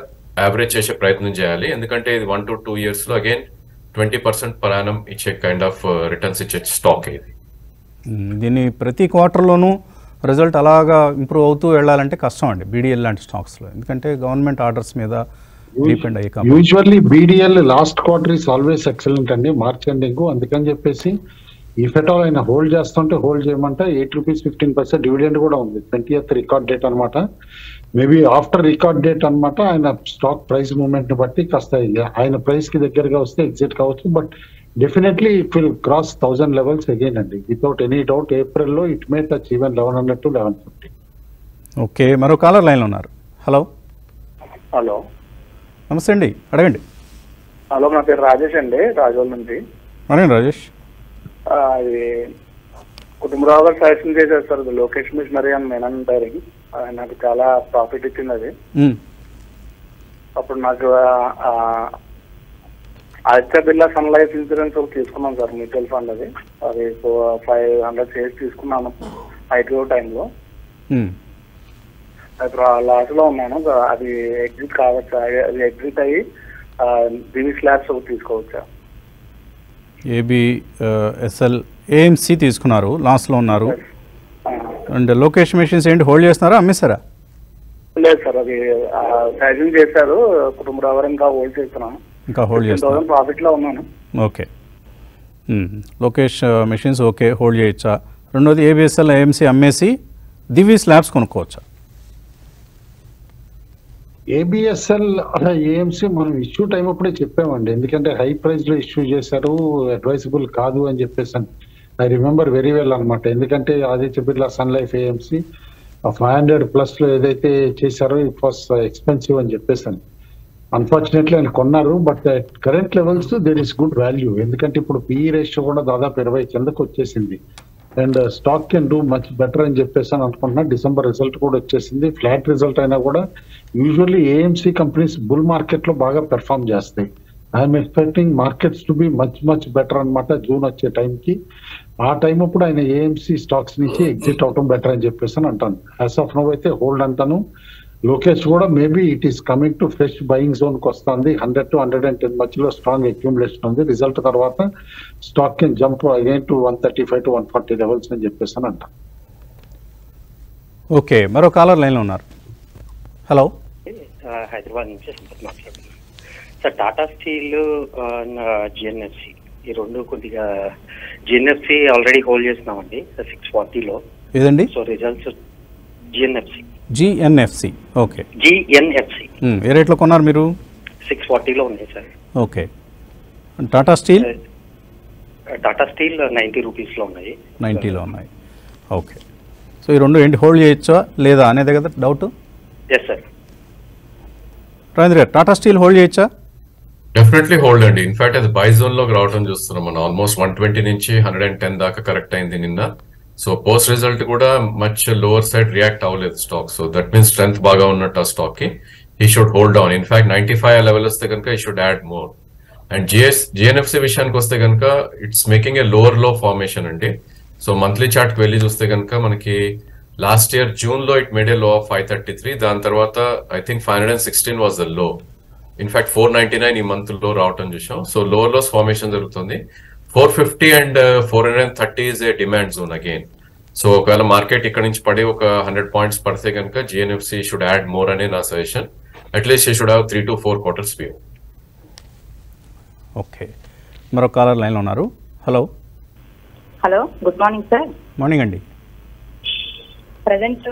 యావరేజ్ చేసే ప్రయత్నం చేయాలి. ఎందుకంటే ఇది వన్ టు టూ ఇయర్స్లో again twenty percent per annum ఇచ్చే కైండ్ ఆఫ్ రిటర్న్స్ ఇచ్చే స్టాక్ ఇది. Hmm, దీన్ని ప్రతి క్వార్టర్లోనూ రిజల్ట్ అలాగా ఇంప్రూవ్ అవుతూ వెళ్ళాలంటే కష్టం అండి బీడీఎల్ లాంటి స్టాక్స్లో ఎందుకంటే గవర్నమెంట్ ఆర్డర్స్ మీద usually BDL last quarter is always excellent అండి. మార్చ్ ఎండింగ్ అందుకని చెప్పేసి ఇఫ్ ఎట్ ఆల్ ఆయన హోల్డ్ చేస్తుంటే హోల్డ్ చేయమంటే eight rupees fifteen percent dividend కూడా ఉంది. ట్వంటీ రికార్డ్ డేట్ అన్నమాట. మేబీ ఆఫ్టర్ రికార్డ్ డేట్ అన్నమాట ఆయన స్టాక్ ప్రైస్ మూవ్మెంట్ని బట్టి కాస్త ఆయన ప్రైస్కి దగ్గరగా వస్తే ఎగ్జిట్ కావచ్చు. But definitely it will cross thousand levels again అండి. వితౌట్ ఎనీ డౌట్ ఏప్రిల్లో it may touch even eleven hundred to eleven fifty okay మరో కాలర్ లైన్లో ఉన్నారు. హలో హలో నమస్తే అండి అడగండి. హలో నా పేరు రాజేష్ అండి రాజోల్ నుంచి. అడగండి రాజేష్. ఇది కుటుంబరావు గారు సజెషన్ చేశారు sir Lokesh machinery and Menon అది నాకు చాలా ప్రాఫిట్ ఇచ్చింది అది. అప్పుడు నాకు Aditya Birla sun life insurance ఒకటి తీసుకున్నాను సార్ మ్యూచువల్ ఫండ్ అది. అది ఫైవ్ హండ్రెడ్ షేర్స్ తీసుకున్నాను ఐటీఓ టైంలో. లాస్లో ఉన్నాను. అది ఎగ్జిట్ కావచ్చా? అది ఎగ్జిట్ అయ్యి దివి స్లాబ్స్ ఒకటి తీసుకోవచ్చా? ఏబి ఎస్ఎల్ ఏఎంసీ తీసుకున్నారు. లాస్ట్లో ఉన్నారు. అండ్ లొకేషన్ మెషిన్స్ ఏంటి? హోల్డ్ చేస్తున్నారా? అమ్మేస్తారా లేదు సార్ అది సజెషన్ చేశారు. కుటుంబరావు గారు ఇంకా హోల్డ్ చేస్తున్నాను. ఇంకా హోల్డ్ చేస్తున్నారు. థౌసండ్ ప్రాఫిట్లో ఉన్నాను. Okay. Lokesh machines okay hold చేయొచ్చా? రెండోది ఏబిఎస్ఎల్ ఏఎంసీ అమ్మేసి దివి స్లాబ్స్ కొనుక్కోవచ్చా? ఏబిఎస్ఎల్ ఏఎంసీ మనం ఇష్యూ టైం అప్పుడే చెప్పామండి. ఎందుకంటే హై ప్రైస్లో ఇష్యూ చేశారు అడ్వైజబుల్ కాదు అని చెప్పేసి ఐ రిమెంబర్ వెరీ వెల్ అనమాట ఎందుకంటే Aditya Birla sun life AMC five hundred ప్లస్లో ఏదైతే చేశారో ఇట్ వాస్ ఎక్స్పెన్సివ్ అని చెప్పేసాను అన్ఫార్చునేట్లీ ఆయన కొన్నారు but current levels there is good value ఎందుకంటే ఇప్పుడు పిఈ రేషియో కూడా దాదాపు ఇరవై కిందకు వచ్చేసింది and stock can do much better అని చెప్పేసి అని అనుకుంటున్నా. డిసెంబర్ రిజల్ట్ కూడా వచ్చేసింది. ఫ్లాట్ రిజల్ట్ అయినా కూడా యూజువల్లీ ఏఎంసీ కంపెనీస్ బుల్ మార్కెట్లో బాగా పెర్ఫామ్ చేస్తాయి. I'm expecting markets to be much much better అన్నమాట జూన్ వచ్చే టైంకి. ఆ టైం అప్పుడు ఆయన ఏఎంసీ స్టాక్స్ నుంచి ఎగ్జిట్ అవటం బెటర్ అని చెప్పేసి అని అంటాను. యాజ్ ఆఫ్ నో అయితే హోల్డ్ అంటాను లోకేష్ కూడా maybe it is coming to fresh buying జోన్కి వస్తుంది. Hundred to hundred and ten మధ్యలో స్ట్రాంగ్ అక్యూములేషన్ ఉంది. రిజల్ట్ తర్వాత stock can jump again to one thirty five to one forty levels అని చెప్పేసి అని అంటాను ఓకే మరో కాలర్ లైన్లో ఉన్నారు. హలో. హైదరాబాద్ నుంచి సార్ టాటా స్టీల్ జిఎన్ఎఫ్సి ఈ రెండు కొద్దిగా జిఎన్ఎఫ్సి ఆల్రెడీ హోల్డ్ చేస్తున్నామండి సిక్స్ ఫార్టీలో. ఏదండి? So results GNFC. GNFC okay GNFC. ఏ రేట్లో కొన్నారు మీరు? సిక్స్ ఫార్టీలో ఉంది sir. Okay Tata steel Tata steel ninety రూపీస్లో ఉన్నాయి. నైంటీలో ఉన్నాయి. ఓకే సో ఈ రెండు ఏంటి హోల్డ్ చేయొచ్చా లేదా అనేదే కదా డౌట్ ఎస్ సార్ రాజేంద్ర గారు టాటా స్టీల్ హోల్డ్ చేయొచ్చా? డెఫినెట్లీ హోల్డ్ అండి. ఇన్ఫాక్ట్ అది బై జోన్లోకి రావడం చూస్తున్నాం మనం. ఆల్మోస్ట్ వన్ ట్వంటీ నుంచి హండ్రెడ్ అండ్ టెన్ దాకా కరెక్ట్ అయింది నిన్న. సో పోస్ట్ రిజల్ట్ కూడా మచ్ లోవర్ సైడ్ రియాక్ట్ అవ్వలేదు stock so that means strength బాగా ఉన్నట్టు ఆ స్టాక్కి. He should hold down in fact ninety five level వస్తే కనుక he should add more and GS GNFC విషయానికి వస్తే కనుక ఇట్స్ మేకింగ్ ఏ లోవర్లో ఫార్మేషన్ అండి. సో మంత్లీ చార్ట్ వెళ్ళి చూస్తే కనుక మనకి లాస్ట్ ఇయర్ జూన్లో it made a low of five thirty three దాని తర్వాత I think five hundred and sixteen was the low in fact four ninety nine ఈ మంత్లో రావటం చూసాం సో లోవర్ లోస్ ఫార్మేషన్ జరుగుతుంది. Four fifty and four hundred and thirty is a demand zone again so ఒకవేళ market ఇక్కడ నుంచి పడి ఒక హండ్రెడ్ పాయింట్స్ పడితే కనుక జిఎన్ఎఫ్సి షుడ్ యాడ్ మోర్ అనే నా suggestion at least she should have three to four quarters view okay మరొక కాలర్ లైన్లో ఉన్నారు. Hello hello good morning sir morning అండి. Present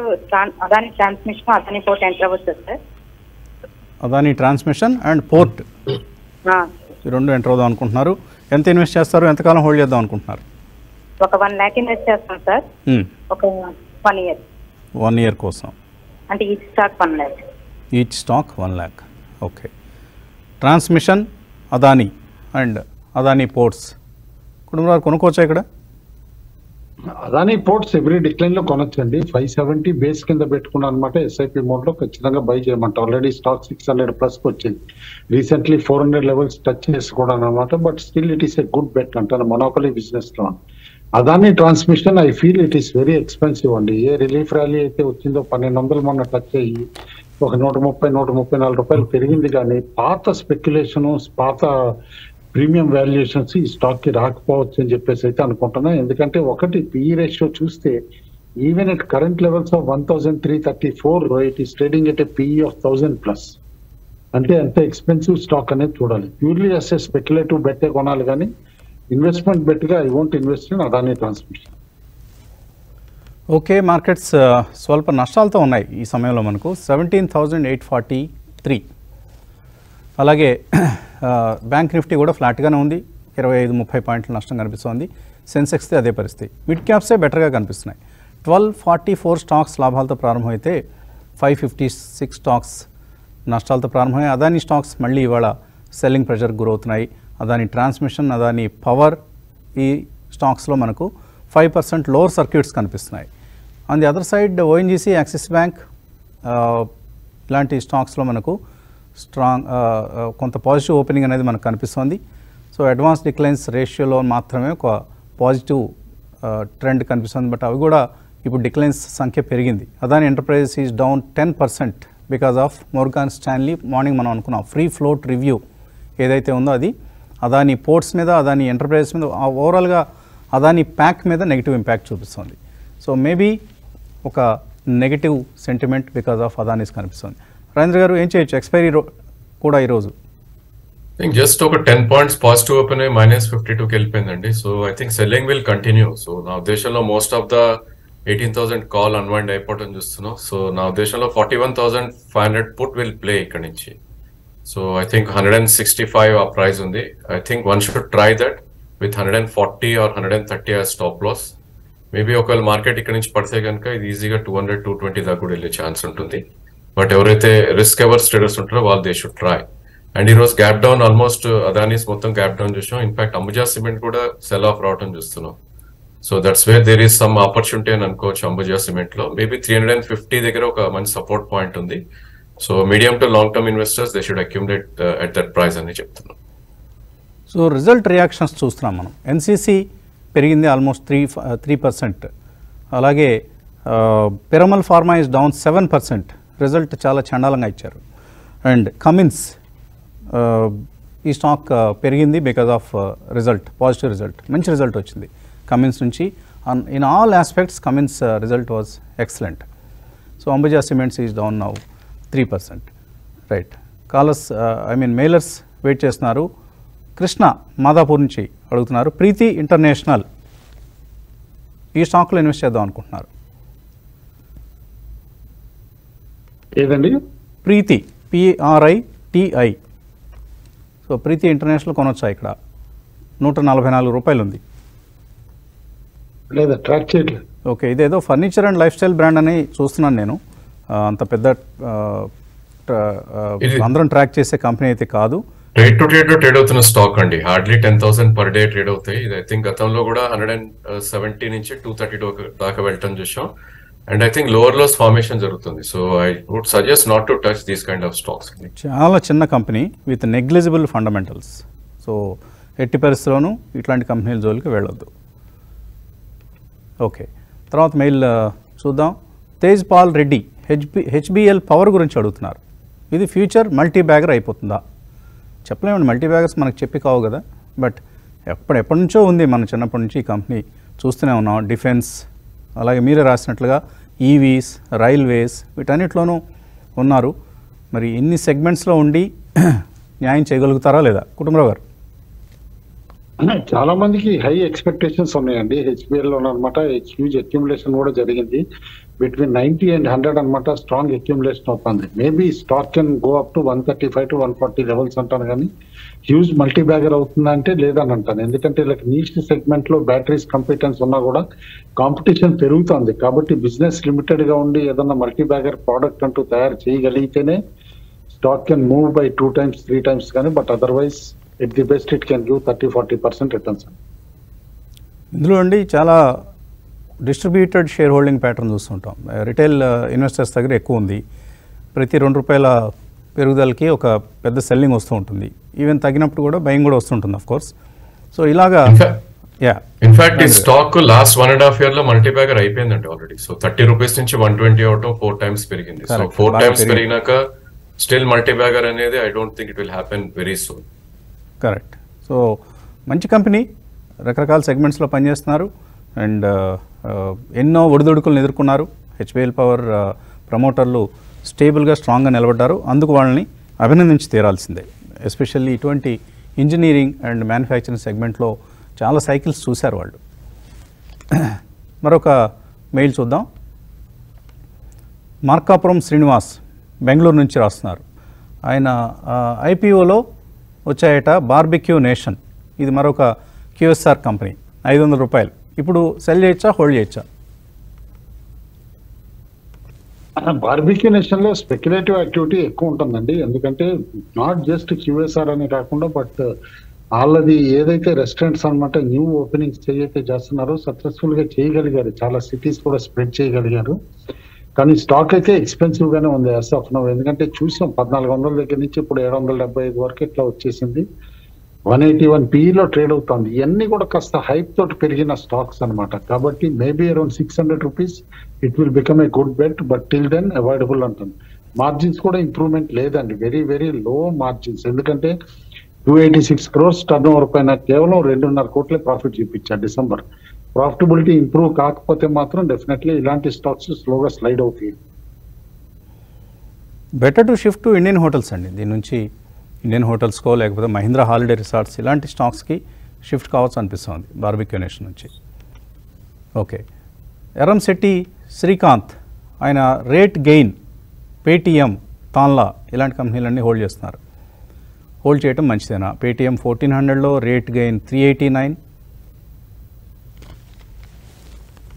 Adani transmission Adani port enter అవ్వచ్చు sir Adani transmission and port ఆ, ఈ రెండు ఎంటర్ అవుదాం అనుకుంటున్నారు. ఎంత ఇన్వెస్ట్ చేస్తారు? ఎంతకాలం హోల్డ్ చేద్దాం అనుకుంటున్నారు? ఒక వన్ ల్యాక్ ఇన్వెస్ట్ చేస్తాం సార్. ఒక వన్ ఇయర్. వన్ ఇయర్ కోసం. అంటే ఈ stock one lakh. Each stock one lakh. Okay. Transmission Adani and Adani ports. కుటుంబాలు కొనుక్కోవచ్చా ఇక్కడ? అదాని పోర్ట్స్ ఎవ్రీ డిక్లైన్లో కొనొచ్చండి. ఫైవ్ సెవెంటీ బేస్ కింద పెట్టుకున్నా అనమాట ఎస్ఐపి మోడ్లో ఖచ్చితంగా buy చేయమంట. Already stock six hundred plus వచ్చింది. Recently four hundred levels touch చేసుకోవడం అనమాట but still it is a good bet అంటాను మొనోపలీ బిజినెస్లో. Adani transmission I feel it is very expensive అండి. ఏ రిలీఫ్ ర్యాలీ అయితే వచ్చిందో పన్నెండు వందలు మొన్న టచ్ అయ్యి ఒక నూట ముప్పై నూట ముప్పై నాలుగు రూపాయలు పెరిగింది కానీ పాత స్పెక్యులేషన్ పాత ప్రీమియం వాల్యుయేషన్స్ ఈ స్టాక్కి రాకపోవచ్చు అని చెప్పేసి అయితే అనుకుంటున్నా. ఎందుకంటే ఒకటి పిఈ రేషియో చూస్తే even at current levels of one thousand three thirty four it is trading at a PE of thousand plus అంటే ఎంత ఎక్స్పెన్సివ్ స్టాక్ అనేది చూడాలి. ప్యూర్లీ అసే స్పెక్యులేటివ్ బెట్టే కొనాలి కానీ investment బెట్గా I won't invest in Adani transmission okay markets స్వల్ప నష్టాలతో ఉన్నాయి ఈ సమయంలో మనకు. Seventeen thousand eight forty three అలాగే బ్యాంక్ నిఫ్టీ కూడా ఫ్లాట్గానే ఉంది. ఇరవై ఐదు ముప్పై పాయింట్ల నష్టం కనిపిస్తోంది. సెన్సెక్స్ది అదే పరిస్థితి. మిడ్ క్యాప్సే బెటర్గా కనిపిస్తున్నాయి. ట్వెల్వ్ ఫార్టీ ఫోర్ స్టాక్స్ లాభాలతో ప్రారంభమైతే ఫైవ్ ఫిఫ్టీ సిక్స్ స్టాక్స్ నష్టాలతో ప్రారంభమై అదాని స్టాక్స్ మళ్ళీ ఇవాళ సెల్లింగ్ ప్రెషర్ గురవుతున్నాయి. అదాని ట్రాన్స్మిషన్ అదాని పవర్ ఈ స్టాక్స్లో మనకు ఫైవ్ పర్సెంట్ లోవర్ సర్క్యూట్స్ కనిపిస్తున్నాయి. On the other side ONGC Axis bank ఇలాంటి స్టాక్స్లో మనకు స్ట్రాంగ్ కొంత పాజిటివ్ ఓపెనింగ్ అనేది మనకు కనిపిస్తోంది. సో అడ్వాన్స్ డిక్లైన్స్ రేషియోలో మాత్రమే ఒక పాజిటివ్ ట్రెండ్ కనిపిస్తుంది. బట్ అవి కూడా ఇప్పుడు డిక్లైన్స్ సంఖ్య పెరిగింది. Adani enterprises is down ten percent because of Morgan Stanley morning మనం అనుకున్నాం. ఫ్రీ ఫ్లోట్ రివ్యూ ఏదైతే ఉందో అది అదాని పోర్ట్స్ మీద అదాని ఎంటర్ప్రైజెస్ మీద ఓవరాల్గా అదాని ప్యాక్ మీద నెగిటివ్ ఇంపాక్ట్ చూపిస్తుంది. సో మేబీ ఒక negative sentiment because of Adanis కనిపిస్తుంది. రాజేంద్ర గారు ఏం చేయొచ్చు? ఎక్స్పైరీ కూడా ఈరోజు. థింక్ జస్ట్ ఒక టెన్ పాయింట్స్ పాజిటివ్ ఓపెన్ అయ్యి మైనస్ ఫిఫ్టీ టూకి వెళ్ళిపోయిందండి. So I think selling will continue so నా ఉద్దేశంలో most of the eighteen thousand call unwind అయిపోవటం చూస్తున్నాం. సో నా ఉద్దేశంలో forty one thousand five hundred put will play ఇక్కడ నుంచి. So I think hundred and sixty five ఆ ప్రైస్ ఉంది. I think one should try that with hundred and forty or hundred and thirty ఆ stop loss maybe ఒకవేళ market ఇక్కడ నుంచి పడితే కనుక ఇది ఈజీగా టూ హండ్రెడ్ టూ ట్వంటీ దాకా కూడా వెళ్ళే ఛాన్స్ ఉంటుంది. బట్ ఎవరైతే రిస్క్ ఎవర్ ట్రేడర్స్ ఉంటారో వాళ్ళు దే షుడ్ ట్రై అండ్ ఈ రోజు గ్యాప్ డౌన్ ఆల్మోస్ట్ అదానీస్ మొత్తం గ్యాప్ డౌన్ చూసాం. ఇన్ఫాక్ట్ అంబుజా సిమెంట్ కూడా సెల్ ఆఫ్ రావటం చూస్తున్నాం. So that's where there is some opportunity అని అనుకోవచ్చు అంబుజా సిమెంట్లో. Maybe three hundred and fifty దగ్గర ఒక మంచి సపోర్ట్ పాయింట్ ఉంది. So medium to long term investors they should accumulate at that price అని చెప్తున్నాం. సో రిజల్ట్ రియాక్షన్స్ చూస్తున్నాం మనం. ఎన్సీసీ పెరిగింది ఆల్మోస్ట్ త్రీ త్రీ పర్సెంట్ అలాగే Piramal pharma is down seven percent result చాలా చండాలంగా ఇచ్చారు. అండ్ కమిన్స్ ఈ స్టాక్ పెరిగింది because of result positive result మంచి రిజల్ట్ వచ్చింది. కమిన్స్ నుంచి in all aspects Cummins result was excellent. So Ambuja cements is down now three percent right. Callers I mean mailers wait చేస్తున్నారు. కృష్ణ మాదాపూర్ నుంచి అడుగుతున్నారు. ప్రీతి international ఈ స్టాక్లో ఇన్వెస్ట్ చేద్దాం అనుకుంటున్నారు. ఏదండి? Preethi PRI TI so Preethi international కొనొచ్చా ఇక్కడ? నూట నలభై నాలుగు రూపాయలు ఉంది లేదా ట్రాక్ చేయట్లేదు. ఓకే ఇదేదో furniture and lifestyle brand అని చూస్తున్నాను నేను. అంత పెద్ద అందరం ట్రాక్ చేసే కంపెనీ అయితే కాదు. ట్రేడ్ టు ట్రేడ్ ట్రేడ్ అవుతున్న స్టాక్ అండి. Hardly ten thousand per day trade అవుతాయి. ఇది ఐ థింక్ గతంలో కూడా హండ్రెడ్ అండ్ సెవెంటీ నుంచి టూ థర్టీ దాకా వెళ్ళటం చూసాం. And I think lower lows formation జరుగుతుంది. So I would suggest not to touch these kind of stocks చాలా చిన్న company with negligible fundamentals so ఎట్టి పరిస్థితుల్లోనూ ఇట్లాంటి కంపెనీల జోలికి వెళ్ళొద్దు. ఓకే తర్వాత మెయిల్ uh, చూద్దాం. Tej Pal Reddy HB HBL power గురించి అడుగుతున్నారు. ఇది ఫ్యూచర్ మల్టీ బ్యాగర్ అయిపోతుందా? చెప్పలేమండి మల్టీ బ్యాగర్స్ మనకు చెప్పి కావు కదా. బట్ ఎప్పటి ఎప్పటి నుంచో ఉంది మన చిన్నప్పటి నుంచి ఈ కంపెనీ. చూస్తూనే ఉన్నాం. డిఫెన్స్ అలాగే మీరే రాసినట్లుగా E ఈవీస్ రైల్వేస్ వీటన్నిటిలోనూ ఉన్నారు. మరి ఇన్ని సెగ్మెంట్స్లో ఉండి న్యాయం చేయగలుగుతారా లేదా? కుటుంబరావు గారు. చాలా మందికి హై ఎక్స్పెక్టేషన్స్ ఉన్నాయండి. హెచ్బిఎల్లో అనమాట హ్యూజ్ అక్యుములేషన్ కూడా జరిగింది. బిట్వీన్ నైన్టీ అండ్ హండ్రెడ్ అనమాట స్ట్రాంగ్ అక్యుములేషన్ అవుతుంది. Maybe stock can go up to one thirty five to one forty levels అంటాను కానీ హ్యూజ్ మల్టీ బ్యాగర్ అవుతుందా అంటే లేదని అంటాను. ఎందుకంటే ఇలా నీచ్ సెగ్మెంట్లో బ్యాటరీస్ కంపిటెన్స్ ఉన్నా కూడా కాంపిటీషన్ పెరుగుతుంది. కాబట్టి బిజినెస్ లిమిటెడ్గా ఉండి ఏదన్నా మల్టీ బ్యాగర్ ప్రోడక్ట్ అంటూ తయారు చేయగలిగితేనే stock can move by two times three times కానీ but otherwise at the best it can give thirty forty percent returns ఇందులో అండి చాలా డిస్ట్రిబ్యూటెడ్ షేర్ హోల్డింగ్ ప్యాటర్న్ చూస్తుంటాం. రిటైల్ ఇన్వెస్టర్స్ దగ్గర ఎక్కువ ఉంది. ప్రతి రెండు రూపాయల పెరుగుదలకి ఒక పెద్ద సెల్లింగ్ వస్తూ ఉంటుంది. ఈవెన్ తగినప్పుడు కూడా బయింగ్ కూడా వస్తుంటుంది అఫ్ కోర్స్ సో ఇలాగా యా. ఇన్ఫాక్ట్ ఈ stock last one and half ఇయర్లో మల్టీ బ్యాగర్ అయిపోయిందండి ఆల్రెడీ సో థర్టీ రూపీస్ నుంచి వన్ ట్వంటీ అవటం ఫోర్ టైమ్స్ పెరిగింది. సో. Four times. పెరిగినాక స్టిల్ మల్టీ బ్యాగర్ అనేది I don't think it will happen very soon correct so మంచి company రకరకాల సెగ్మెంట్స్లో పనిచేస్తున్నారు. అండ్ ఎన్నో ఒడిదొడుకులను ఎదుర్కొన్నారు. హెచ్పిఎల్ పవర్ ప్రమోటర్లు స్టేబుల్గా స్ట్రాంగ్గా నిలబడ్డారు. అందుకు వాళ్ళని అభినందించి తీరాల్సిందే. ఎస్పెషల్లీ ఇటువంటి ఇంజనీరింగ్ అండ్ మ్యానుఫ్యాక్చరింగ్ సెగ్మెంట్లో చాలా సైకిల్స్ చూశారు వాళ్ళు. మరొక మెయిల్ చూద్దాం. మార్కాపురం శ్రీనివాస్ బెంగళూరు నుంచి రాస్తున్నారు. ఆయన ఐపీఓలో వచ్చాయట బార్బిక్యూ నేషన్. ఇది మరొక క్యూఎస్ఆర్ కంపెనీ. ఐదు వందల రూపాయలు. ఇప్పుడు సెల్ చేయొచ్చా హోల్డ్ చేయొచ్చా? బార్బిక్యూ నేషన్లో స్పెక్యులేటివ్ యాక్టివిటీ ఎక్కువ ఉంటుందండి. ఎందుకంటే నాట్ జస్ట్ క్యూఎస్ఆర్ అని కాకుండా బట్ వాళ్ళది ఏదైతే రెస్టారెంట్స్ అన్నమాట న్యూ ఓపెనింగ్స్ ఏదైతే చేస్తున్నారో సక్సెస్ఫుల్గా చేయగలిగారు. చాలా సిటీస్ కూడా స్ప్రెడ్ చేయగలిగారు. కానీ స్టాక్ అయితే ఎక్స్పెన్సివ్ గానే ఉంది యాస్ ఆఫ్ నవ్ ఎందుకంటే చూసాం పద్నాలుగు వందల దగ్గర నుంచి ఇప్పుడు ఏడు వందల డెబ్బై ఐదు వరకు ఇట్లా వచ్చేసింది. వన్ ఎయిటీ వన్లో ట్రేడ్ అవుతుంది. ఇవన్నీ కూడా కాస్త హైప్ తోటి పెరిగిన స్టాక్స్ అనమాట కాబట్టి maybe around six hundred rupees it will become a good bet but till then avoidable అంటుంది. మార్జిన్స్ కూడా ఇంప్రూవ్మెంట్ లేదండి. Very very low margins. ఎందుకంటే two eighty six crores turnover పైన కేవలం రెండున్నర కోట్లే ప్రాఫిట్ చూపించారు డిసెంబర్. ప్రాఫిటబిలిటీ ఇంప్రూవ్ కాకపోతే మాత్రం డెఫినెట్లీ ఇలాంటి స్టాక్స్ స్లోగా స్లైడ్ అవుతాయి. Better to shift to Indian hotels అండి. దీని నుంచి ఇండియన్ హోటల్స్కో లేకపోతే మహీంద్రా హాలిడే రిసార్ట్స్ ఇలాంటి స్టాక్స్కి షిఫ్ట్ కావచ్చు అనిపిస్తుంది బార్బిక్యూ నేషన్ నుంచి. ఓకే ఎరంశెట్టి శ్రీకాంత్ ఆయన రేట్ గెయిన్ పేటిఎం తాన్లా ఇలాంటి కంపెనీలన్నీ హోల్డ్ చేస్తున్నారు. హోల్డ్ చేయడం మంచిదేనా? పేటిఎం ఫోర్టీన్ హండ్రెడ్లో RateGain three eighty nine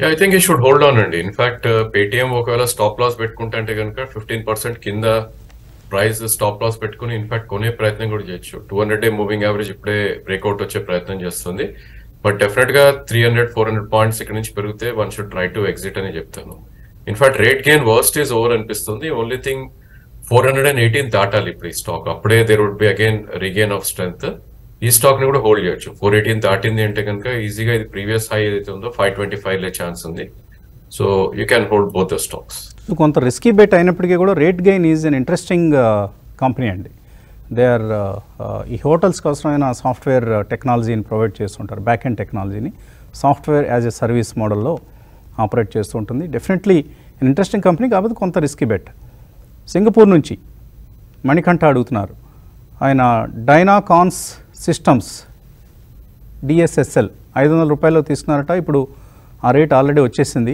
I think he should hold on అండి ఇన్ఫాక్ట్ పేటిఎం ఒకవేళ స్టాప్ లాస్ పెట్టుకుంటే అంటే కనుక ఫిఫ్టీన్ పర్సెంట్ కింద ప్రైస్ స్టాప్ లాస్ పెట్టుకుని ఇన్ఫాక్ట్ కొనే ప్రయత్నం కూడా చేయొచ్చు. Two hundred day moving average ఇప్పుడే బ్రేక్అవుట్ వచ్చే ప్రయత్నం చేస్తుంది. బట్ డెఫినెట్గా three hundred four hundred points ఇక్కడ నుంచి పెరిగితే one should try to exit అని చెప్తాను. In fact RateGain worst is over అనిపిస్తుంది. Only thing four hundred and eighteen దాటాలి ఇప్పుడు ఈ స్టాక్ అప్పుడే there would be again regain of strength ఈ స్టాక్ని కూడా హోల్డ్ చేయొచ్చు. ఫోర్ ఎయిటీన్ దాటింది అంటే కనుక ఈజీగా ఇది ప్రీవియస్ హై ఏదైతే ఉందో ఫైవ్ ట్వంటీ ఫైవ్ లే ఛాన్స్ ఉంది. So you can hold both the stocks so కొంత రిస్కీ బెట్ అయినప్పటికీ కూడా RateGain is an interesting company అండి. దే ఆర్ uh, uh, ఈ హోటల్స్ కోసమైన సాఫ్ట్వేర్ టెక్నాలజీని ప్రొవైడ్ చేస్తుంటారు. బ్యాక్ ఎండ్ టెక్నాలజీని సాఫ్ట్వేర్ యాజ్ ఎ సర్వీస్ మోడల్లో ఆపరేట్ చేస్తూ ఉంటుంది. డెఫినెట్లీ ఇంట్రెస్టింగ్ కంపెనీ కాకపోతే కొంత రిస్కీ బెట్ సింగపూర్ నుంచి మణికంఠ అడుగుతున్నారు. ఆయన డైనాకాన్స్ సిస్టమ్స్ డిఎస్ఎస్ఎల్ ఐదు వందల రూపాయలు తీసుకున్నారట. ఇప్పుడు ఆ రేట్ ఆల్రెడీ వచ్చేసింది.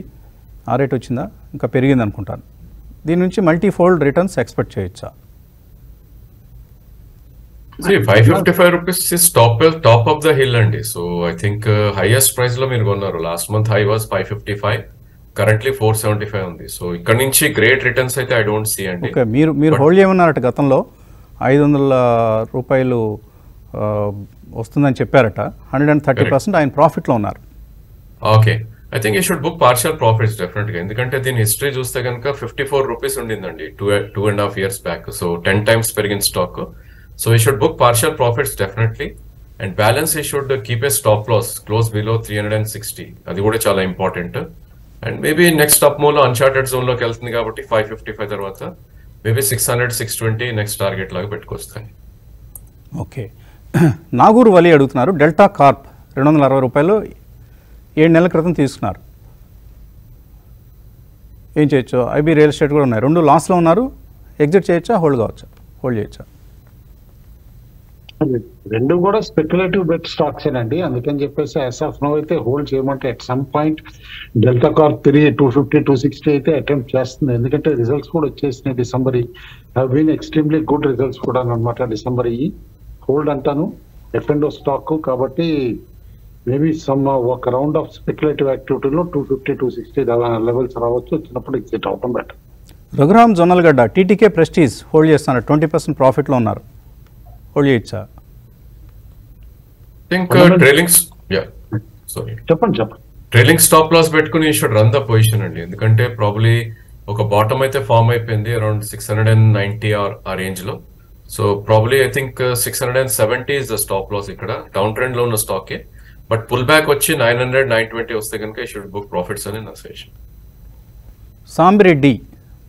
ఆ రేట్ వచ్చిందా? ఇంకా పెరిగింది అనుకుంటాను. దీని నుంచి మల్టీ ఫోల్డ్ రిటర్న్స్ ఎక్స్పెక్ట్ చేయొచ్చా five fifty five rupees top top of the hill అండి. సో ఐ థింక్ హైయెస్ట్ ప్రైస్లో మీరు కొన్నారు. Last month high was five fifty five currently four seventy five ఉంది. సో ఇక్కడ నుంచి గ్రేట్ రిటర్న్స్ అయితే I don't see అండి. ఓకే మీరు మీరు హోల్డ్ చేయమన్నారట గతంలో. ఐదు వందల రూపాయలు ఆ, వస్తుందని చెప్పారట. హండ్రెడ్ అండ్ థర్టీ పర్సెంట్ ఆయన ప్రాఫిట్లో ఉన్నారు. Okay I think he should book partial profits డెఫినెట్గా ఎందుకంటే దీని హిస్టరీ చూస్తే కనుక ఫిఫ్టీ ఫోర్ రూపీస్ ఉండిందండి two two and half years back so ten times పెరిగిన stock so he should book partial profits definitely and balance he should keep a stop loss close below three hundred and sixty అది కూడా చాలా important and maybe next up మూలో uncharted జోన్లోకి వెళ్తుంది కాబట్టి five fifty five తర్వాత maybe six hundred six twenty next target లాగా పెట్టుకొస్తాయి okay Naguru వలి అడుగుతున్నారు డెల్టా కార్ప్ రెండు వందల అరవై రూపాయలు ఏడు నెలల క్రితం తీసుకున్నారు. ఏం చేయొచ్చు? ఐబీ రియల్ ఎస్టేట్ కూడా ఉన్నాయి. రెండు లాస్లో ఉన్నారు. ఎగ్జిట్ చేయొచ్చా? హోల్డ్ కావచ్చా? హోల్డ్ చేయొచ్చా? రెండు కూడా స్పెక్యులేటివ్ బెట్ స్టాక్స్ అండి అందుకని చెప్పేసి ఎస్ఎఫ్ నో అయితే హోల్డ్ చేయమంటే at some point delta corp three two fifty two sixty అయితే అటెంప్ట్ చేస్తుంది. ఎందుకంటే రిజల్ట్స్ కూడా వచ్చేసినాయి December have been extremely good results కూడా అనమాట డిసెంబర్ ఈ. హోల్డ్ అంటాను. ఎఫ్ అండ్ స్టాక్ కాబట్టి మేబీ సమ్ ఒక round of speculative యాక్టివిటీలో two fifty two sixty levels రావచ్చు వచ్చినప్పుడు ఎగ్జిట్ అవటం better Raghuram Jonnalagadda TTK prestige hold చేస్తున్నారు. ట్వంటీ పర్సెంట్ ప్రాఫిట్లో ఉన్నారు. హోల్డ్ చేయొచ్చా థింక్ ట్రైలింగ్స్ యా సారీ చెప్పండి చెప్పండి. ట్రైలింగ్ స్టాప్ లాస్ పెట్టుకుని షుడ్ రన్ ద పొజిషన్ అండి. ఎందుకంటే ప్రాబ్లీ ఒక బాటమ్ అయితే ఫామ్ అయిపోయింది around six hundred and ninety or ఆ రేంజ్లో so probably I think six hundred and seventy is the stop loss ఇక్కడ. డౌన్ ట్రెండ్లో ఉన్న స్టాక్ బట్ పుల్ బ్యాక్ వచ్చి నైన్ హండ్రెడ్ నైన్ ట్వంటీ వస్తే కనుక ఈ షుడ్ బుక్ ప్రాఫిట్స్ అని నా సజెషన్ సాంబిరెడ్డి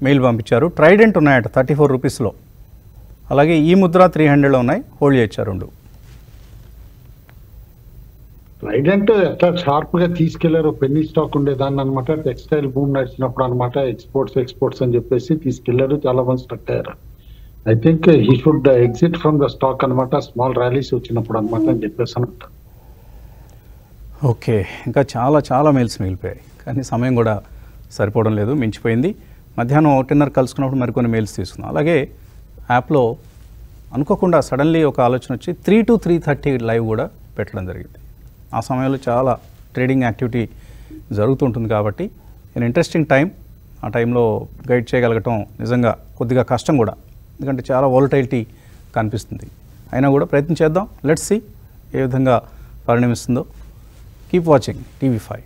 మెయిల్ పంపించారు. ట్రైడెంట్ ఉన్నాయట థర్టీ ఫోర్ రూపీస్లో అలాగే ఈ ముద్ర త్రీ హండ్రెడ్లో ఉన్నాయి. హోల్డ్ చేయొచ్చా రెండు. ట్రైడెంట్ ఎట్లా షార్ప్గా తీసుకెళ్ళారు పెన్నీ స్టాక్ ఉండేదాన్ని అనమాట టెక్స్టైల్ బూమ్ నడిచినప్పుడు అనమాట ఎక్స్పోర్ట్స్ ఎక్స్పోర్ట్స్ అని చెప్పేసి తీసుకెళ్ళారు. చాలా మంది స్టక్ అయ్యారు. I think he should exit from the stock అనమాట స్మాల్ ర్యాలీస్ వచ్చినప్పుడు అనమాట అని చెప్పేసి అనమాట ఓకే. ఇంకా చాలా చాలా మెయిల్స్ మిగిలిపోయాయి. కానీ సమయం కూడా సరిపోవడం లేదు మించిపోయింది. మధ్యాహ్నం ఒకటిన్నర కలుసుకున్నప్పుడు మరికొన్ని మెయిల్స్ తీసుకున్నాం అలాగే యాప్లో అనుకోకుండా సడన్లీ ఒక ఆలోచన వచ్చి three to three thirty live కూడా పెట్టడం జరిగింది. ఆ సమయంలో చాలా ట్రేడింగ్ యాక్టివిటీ జరుగుతుంటుంది కాబట్టి నేను ఇంట్రెస్టింగ్ టైం ఆ టైంలో గైడ్ చేయగలగటం నిజంగా కొద్దిగా కష్టం కూడా. ఎందుకంటే చాలా వాలటైలిటీ కనిపిస్తుంది. అయినా కూడా ప్రయత్నం చేద్దాం. లెట్స్ సి ఏ విధంగా పరిణమిస్తుందో. Keep watching TV five